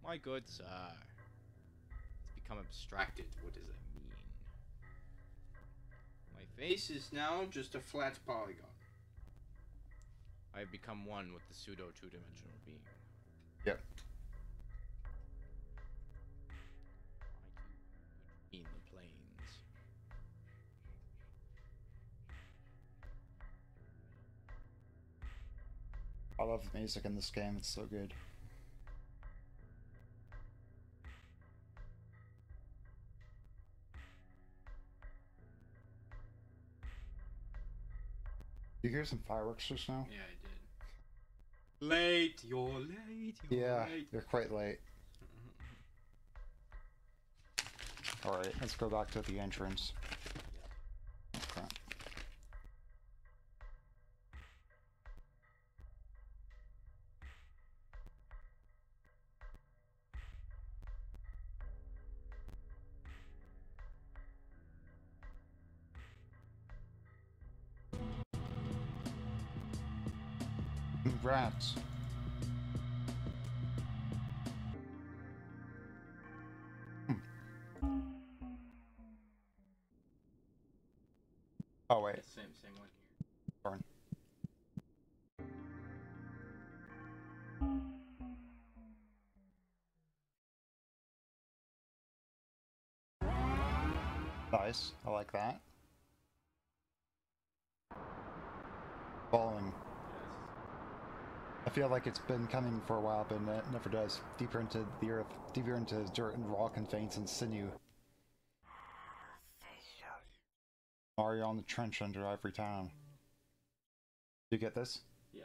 My good sir. It's become abstracted. What does that mean? My face is now just a flat polygon. I've become one with the pseudo two-dimensional being. Yep. Love the music in this game. It's so good. You hear some fireworks just now? Yeah, I did. Late, you're late, you're Yeah, late. you're quite late. Alright, let's go back to the entrance. Rats. Hmm. Oh wait, Same, same one here. darn. Nice, I like that. Falling. I feel like it's been coming for a while, but it never does. Deeper into the earth, deeper into dirt and rock and veins and sinew. Mario on the trench under every town. you get this? Yeah.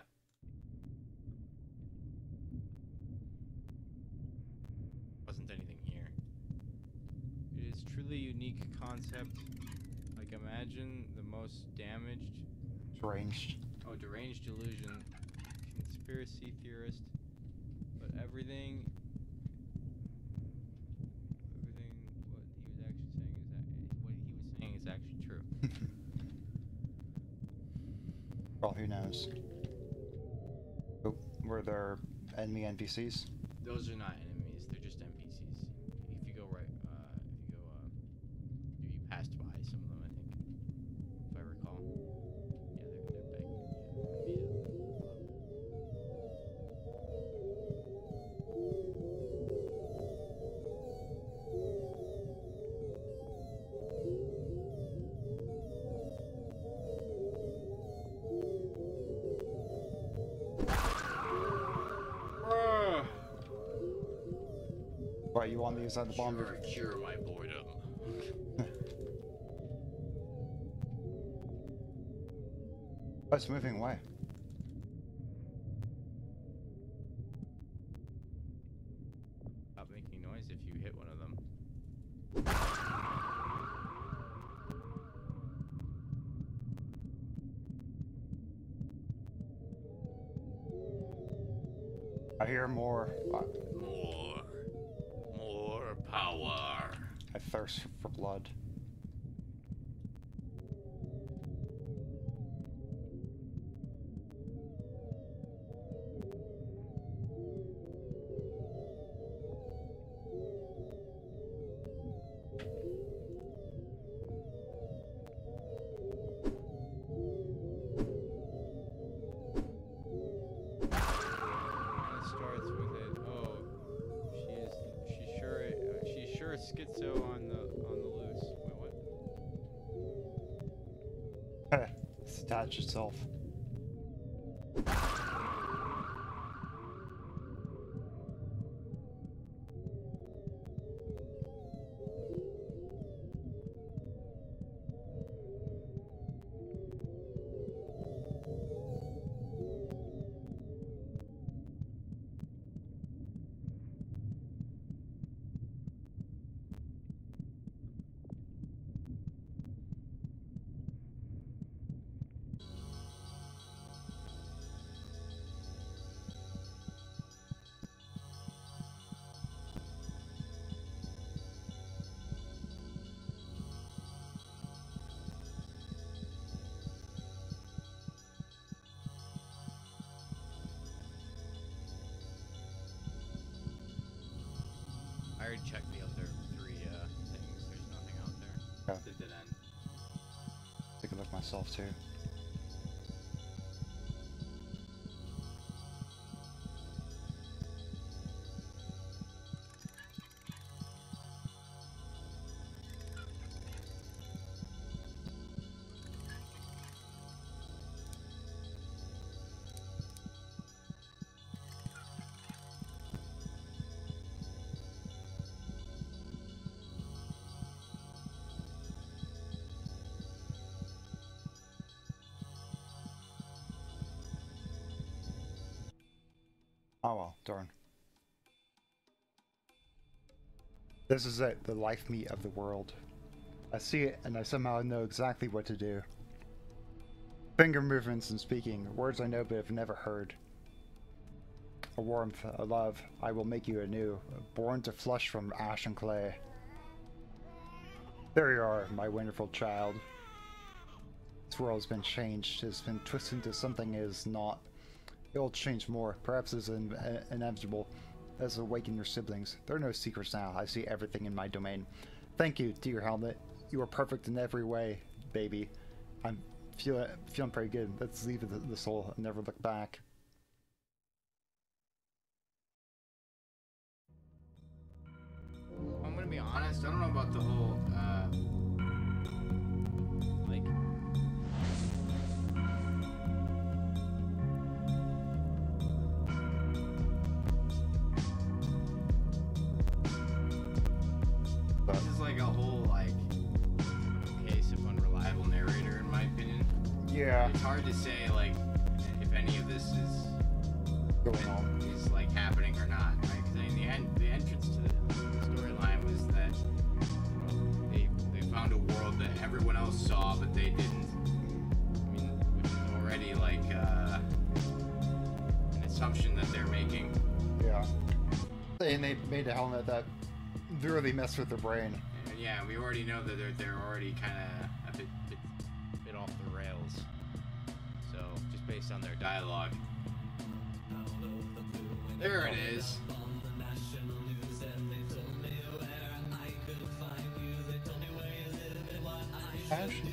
Wasn't anything here. It is truly unique concept. Like imagine the most damaged, Deranged. oh deranged illusion, conspiracy theorist, but everything. Everything what he was actually saying is that what he was saying is actually true. Well, who knows? Oh, were there enemy NPCs? Those are not What, you want to that the bomb? Cure, cure my boredom. Oh, it's moving away. Schizo on the on the loose. Wait, what? it's itself. A too. Oh well, darn. This is it, the life meat of the world. I see it and I somehow know exactly what to do. Finger movements and speaking, words I know but have never heard. A warmth, a love, I will make you anew, born to flush from ash and clay. There you are, my wonderful child. This world has been changed, it has been twisted into something it is not. It will change more. Perhaps it's in, uh, inevitable. As awaken your siblings. There are no secrets now. I see everything in my domain. Thank you, dear helmet. You are perfect in every way, baby. I'm feeling feeling pretty good. Let's leave the, the soul and never look back. Messed with their brain. And yeah, we already know that they're they're already kind of a bit, bit Bit off the rails. So just based on their dialogue. There it is. Passion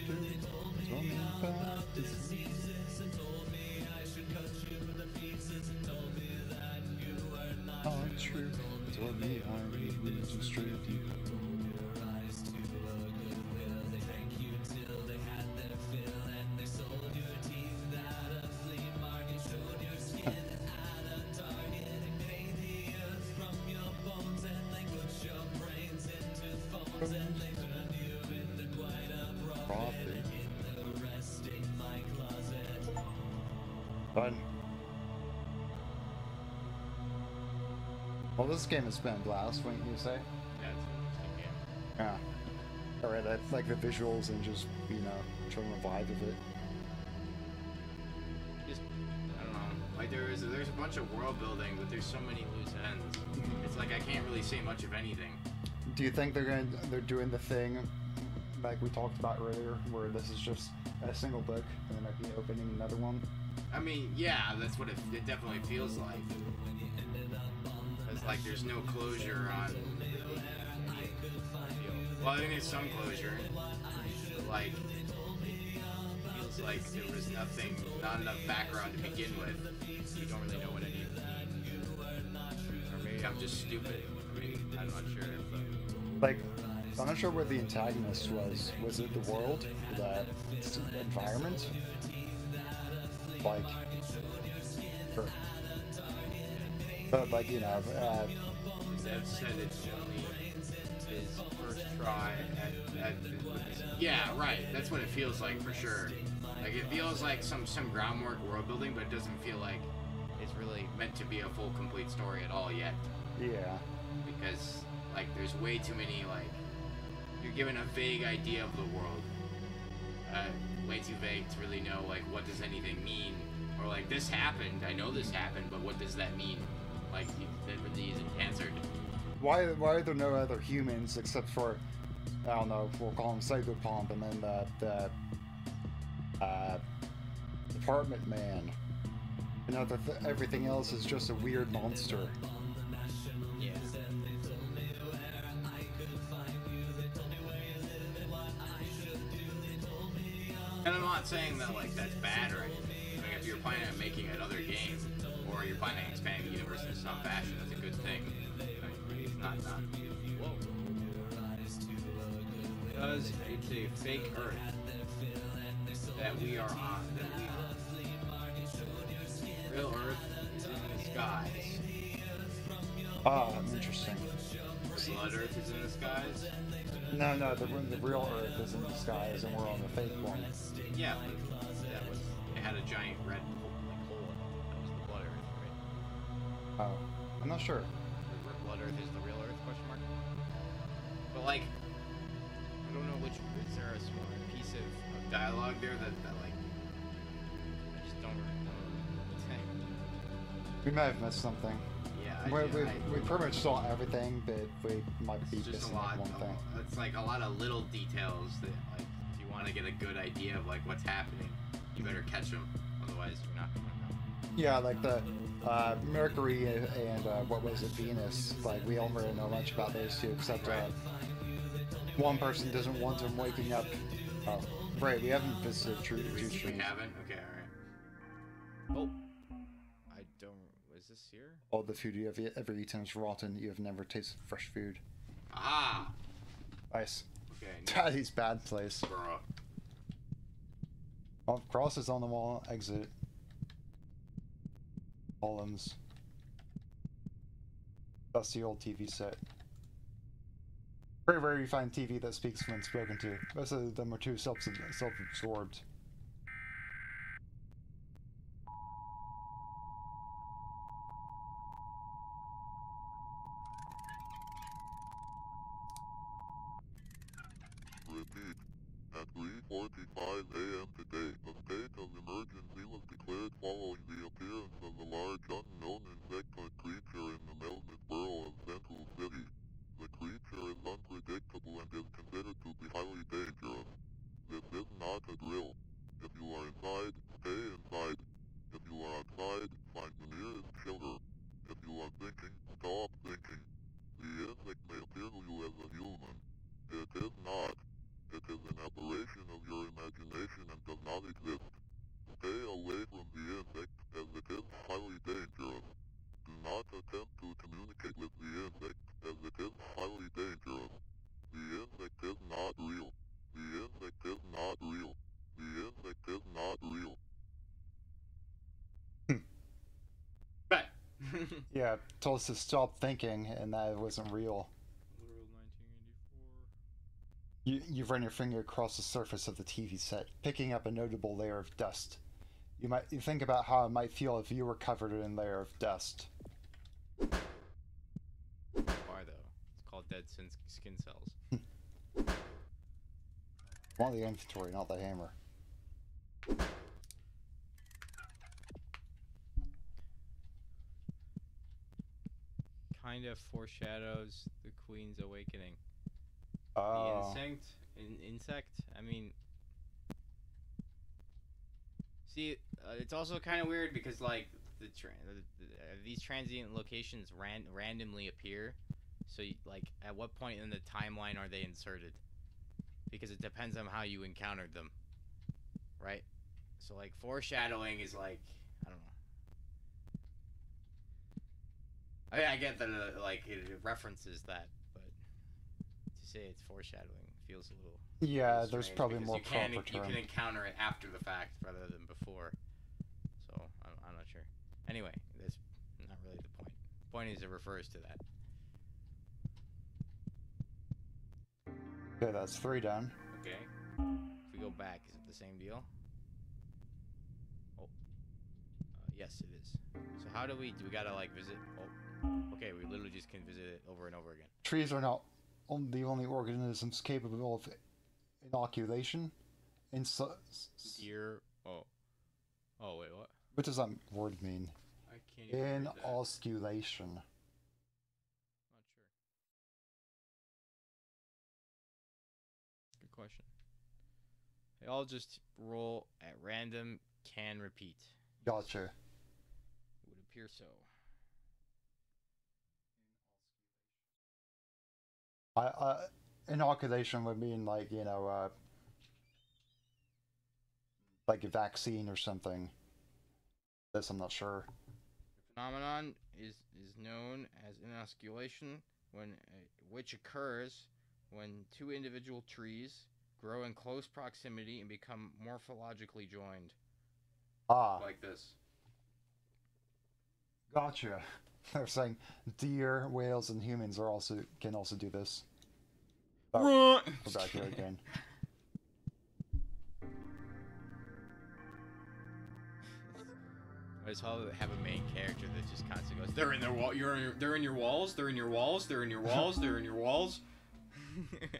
this game has been a blast, wouldn't you say? That's an interesting game. Yeah. Alright, I like the visuals and just, you know, trying the vibe of it. Just I don't know. Like there is there's a bunch of world building, but there's so many loose ends. Mm-hmm. It's like I can't really say much of anything. Do you think they're going to they're doing the thing like we talked about earlier, where this is just a single book and they might be opening another one? I mean, yeah, that's what it, it definitely feels like. Like there's no closure on. Well, I think there's some closure. Like, feels like there was nothing, not enough background to begin with. You don't really know what any. Or maybe I'm just stupid. I'm not sure if. Like, I'm not sure where the antagonist was. Was it the world, the environment? Like, but like you know, uh, Zev said it's only his first try at, at. Yeah, right. That's what it feels like for sure. Like it feels like some some groundwork world building, but it doesn't feel like it's really meant to be a full complete story at all yet. yeah, Because like there's way too many like you're given a vague idea of the world. Uh, way too vague to really know like what does anything mean or like this happened. I know this happened, but what does that mean? Like that really isn't answered. why why are there no other humans except for I don't know, we'll call him Psychopomp and then the the uh, apartment man. You know, the, th- everything else is just a weird monster. Yeah. And I'm not saying that like that's bad or anything. I mean, if you're planning on making another game, or you're planning on expanding the universe in some fashion, that's a good thing. I it's not not. Whoa. Because it's a fake Earth that we are on. That we real Earth is in the skies. Ah, interesting. Blood Earth is in the skies. No, no, the, the real Earth is in the skies and we're on the fake one. Yeah, that was it had a giant red Oh, I'm not sure. Blood earth is the real earth question mark? But like I don't know which is there a small piece of, of dialogue there that, that like I just don't remember. We might have missed something. yeah. We, I, we, we pretty much saw everything, but we might be just missing a lot. like one thing. It's like a lot of little details that like if you want to get a good idea of like what's happening, you better catch them. Otherwise, you're not gonna. Yeah, like the uh, Mercury and, and uh, what was it, Venus. Like we don't really know much about those two, except uh, one person doesn't want them waking up. Oh, right. We haven't visited True We, Two we haven't. Okay, all right. Oh. I don't. Is this here? All the food you have ever eaten is rotten. You have never tasted fresh food. Ah. Nice. Okay. Daddy's bad place. Bro. Oh, cross is on the wall. Exit. Columns. That's the old TV set. Very you find TV that speaks when spoken to. Most of them are too self self-absorbed. repeat. At 3.45 a.m. today, a state of emergency was declared following the appearance of a large unknown insectoid creature in the Melness borough of Central City. The creature is unpredictable and is considered to be highly dangerous. This is not a drill. If you are inside, stay inside. If you are outside, find the nearest shelter. If you are thinking, stop thinking. The insect may appear to you as a human. It is not. It is an aberration of your imagination and does not exist. Stay away from the insect as it is highly dangerous. Do not attempt to communicate with the insect as it is highly dangerous. The insect is not real. The insect is not real. The insect is not real. But Yeah, told us to stop thinking, and that it wasn't real. Literal 1984. you've run your finger across the surface of the TV set, picking up a notable layer of dust. You might you think about how it might feel if you were covered in a layer of dust. Why though? It's called dead sin- skin cells. Want the inventory, not the hammer. Kind of foreshadows the Queen's awakening. Oh. The insect, in, insect. I mean, see, uh, it's also kind of weird because like the, tra- the, the uh, these transient locations ran- randomly appear. So, you, like, at what point in the timeline are they inserted? Because it depends on how you encountered them, right? So, like, foreshadowing is like, I don't know. I mean, I get that, uh, like, it, references that, but to say it's foreshadowing feels a little Yeah, little there's probably more you can, proper you term. can encounter it after the fact rather than before. So I'm, I'm not sure. Anyway, that's not really the point. Point is, it refers to that. Okay, that's three down. Okay. If we go back, is it the same deal? Oh. Uh, yes, it is. So how do we? Do we gotta like visit? Oh. Okay, we literally just can visit it over and over again. Trees are not on- the only organisms capable of inoculation. In so, Deer. Oh. Oh wait, what? what does that word mean? I can't. Inosculation. Not sure. Good question. They all just roll at random, can repeat. Gotcha. Would appear so. I, uh, inoculation would mean like you know, uh, like a vaccine or something. This I'm not sure. The phenomenon is is known as inosculation, when uh, which occurs when two individual trees grow in close proximity and become morphologically joined. Ah, like this. gotcha. They're saying deer, whales, and humans are also can also do this. Oh, we're back here again. I just how they have a main character that just constantly goes, "They're in their wall. You're in your, they're in your walls. They're in your walls. They're in your walls. They're in your walls." okay,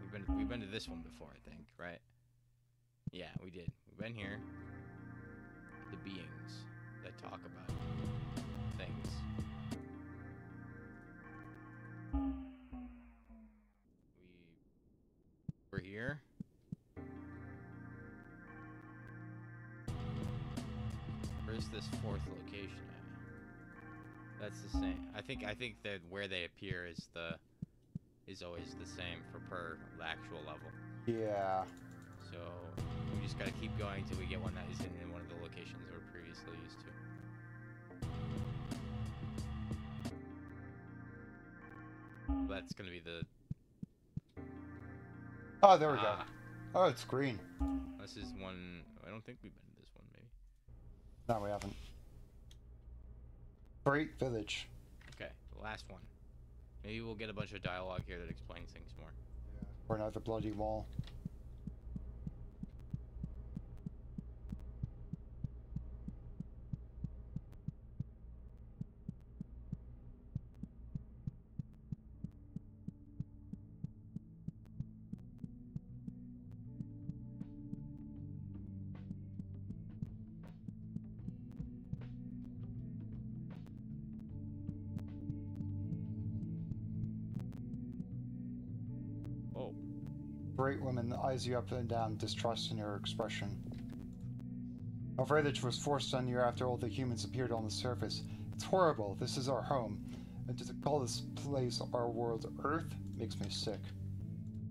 we've been we've been to this one before, I think, right? Yeah, we did. We've been here. The beings that talk about things. Here. Where's this fourth location at? That's the same. I think I think that where they appear is the is always the same for per the actual level. Yeah. So we just gotta keep going till we get one that is in, in one of the locations we're previously used to. That's gonna be the. Oh, there we go. Ah, Oh, it's green. This is one. I don't think we've been to this one. Maybe. No, we haven't. Great village. Okay, the last one. Maybe we'll get a bunch of dialogue here that explains things more. Or another bloody wall. Great woman eyes you up and down, distrust in her expression. Afraid that was forced on you after all the humans appeared on the surface. It's horrible. This is our home. And to call this place our world Earth makes me sick.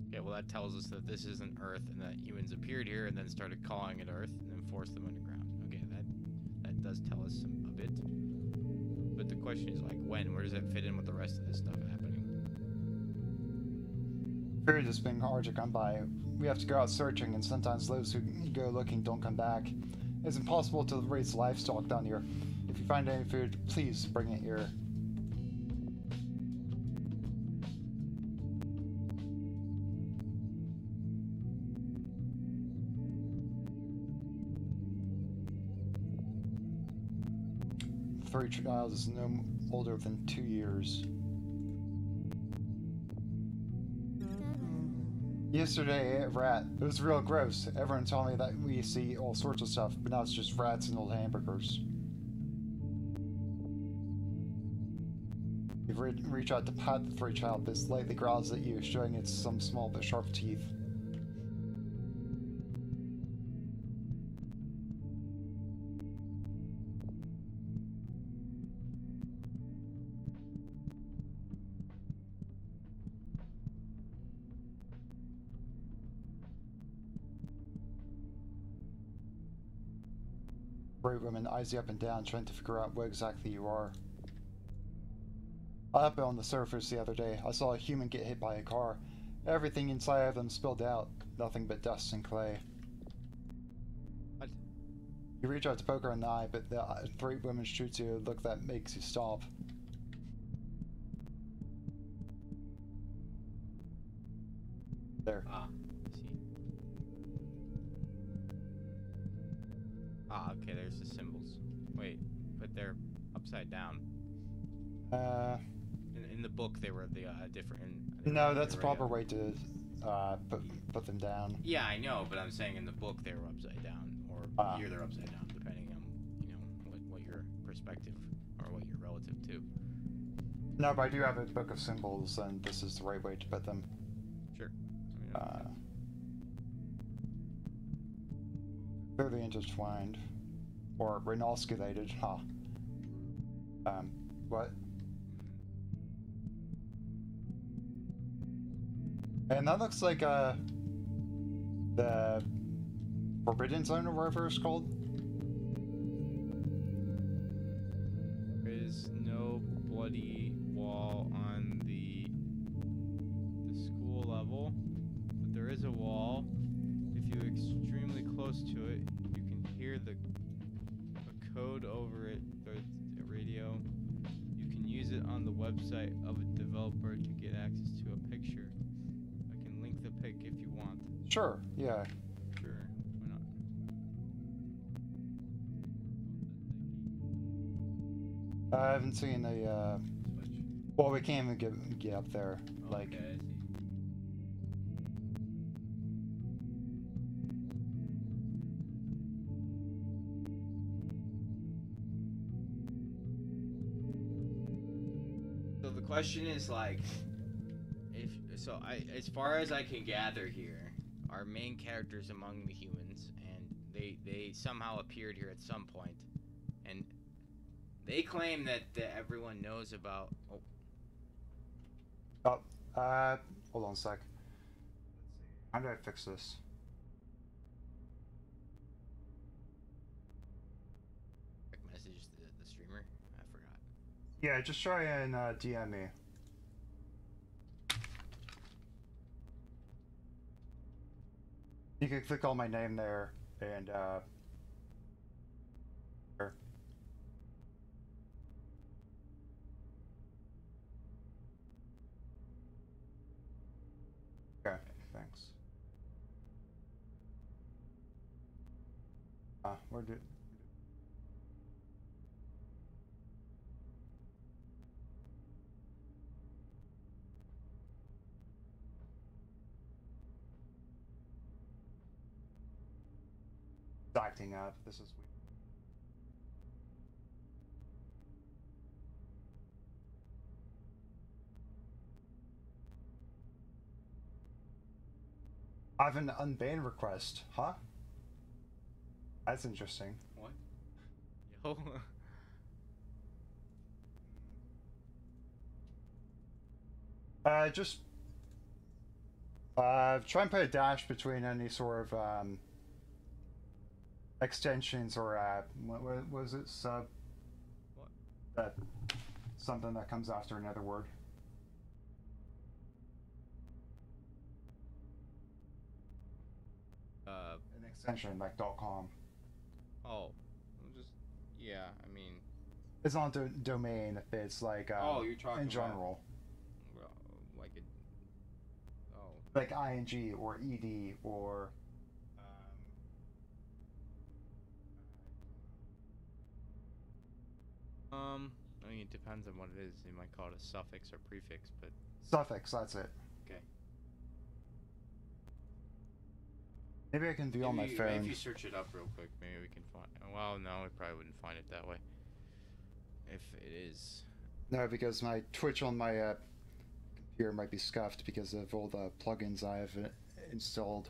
Okay, well that tells us that this isn't Earth and that humans appeared here and then started calling it Earth and then forced them underground. Okay, that that does tell us some, a bit. But the question is like when? Where does that fit in with the rest of this stuff happening? Period has been hard to come by. We have to go out searching, and sometimes those who go looking don't come back. It's impossible to raise livestock down here. If you find any food, please bring it here. Third child is no older than two years. Yesterday, I ate a rat. It was real gross. Everyone told me that we see all sorts of stuff, but now it's just rats and old hamburgers. You re- reach out to pat the three child, but it slightly growls at you, showing its some small but sharp teeth. Eyes you up and down, trying to figure out where exactly you are. I up on the surface the other day, I saw a human get hit by a car. Everything inside of them spilled out, nothing but dust and clay. What? You reach out to poke her in the eye, but the uh, three women shoots you a look that makes you stop. No, that's the proper uh, way to uh, put, put them down. Yeah, I know, but I'm saying in the book they were upside down, or Ah. here they're upside down, depending on you know what, what your perspective or what you're relative to. No, but I do have a book of symbols, and this is the right way to put them. Sure. I mean, Uh, clearly intertwined. Or renosculated, huh? Um, what? And that looks like, uh, the Forbidden Zone or whatever it's called. There is no bloody wall on the the school level, but there is a wall. If you're extremely close to it, you can hear the a code over it, the, the radio. You can use it on the website of a developer to get access to a picture. I can link if you want. Sure, yeah. Sure, why not? I haven't seen the, uh, Switch. well, we can't even get, get up there. Like, Okay, I see. So the question is like, so, I as far as I can gather here, our main characters among the humans, and they they somehow appeared here at some point, and they claim that, that everyone knows about. Oh, oh, uh, hold on a sec. How do I fix this? message the, the streamer. I forgot. Yeah, just try and uh, DM me. You can click on my name there and uh. Okay, thanks. Uh, where did acting up? This is weird. I have an unban request, huh? That's interesting. What? Yo. Uh, just uh, try and put a dash between any sort of um, extensions or uh, what, what was it sub? What? That something that comes after another word. uh, An extension like .com. oh, I'm just, yeah, I mean, It's not a domain. It's like um, Oh, you're talking in about- general, well, like it, oh, like ing or ed or. Um, I mean, it depends on what it is. You might call it a suffix or prefix, but Suffix, that's it. Okay. Maybe I can do on my phone. maybe if you search it up real quick, maybe we can find. Well, no, we probably wouldn't find it that way. If it is, No, because my Twitch on my uh, computer might be scuffed because of all the plugins I have uh, installed.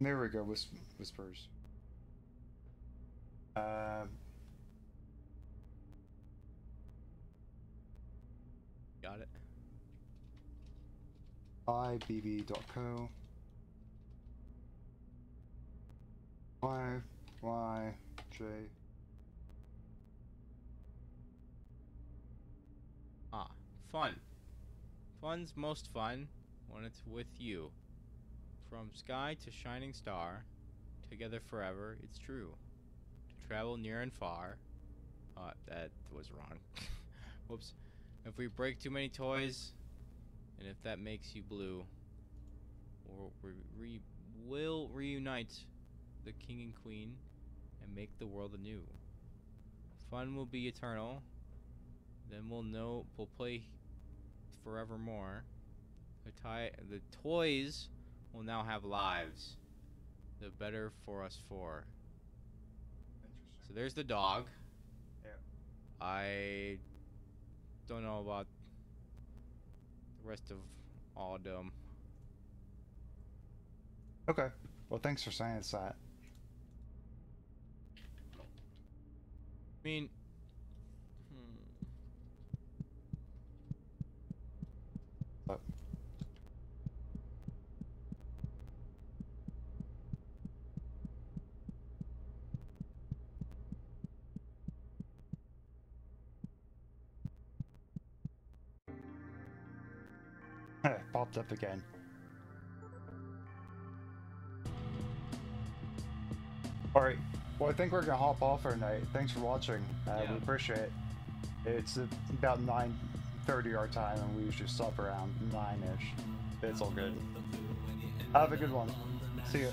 There we go, whis- whispers. Um, got it. ibb.co. Y Y J. Ah, fun. Fun's most fun when it's with you. From sky to shining star, together forever, it's true. Travel near and far. Uh, that was wrong. Whoops. If we break too many toys, and if that makes you blue, or we re- will reunite the king and queen and make the world anew. Fun will be eternal. Then we'll know we'll play forevermore. The tie the toys will now have lives. The better for us four. So there's the dog. Yeah. I don't know about the rest of all of them. Okay. Well, thanks for saying that. I mean, hmm. But Heh, popped up again. Alright, well I think we're gonna hop off for tonight. Thanks for watching. Uh, Yeah. We appreciate it. It's about 9.30 our time and we usually stop around 9ish. It's all good. Have a good one. See ya.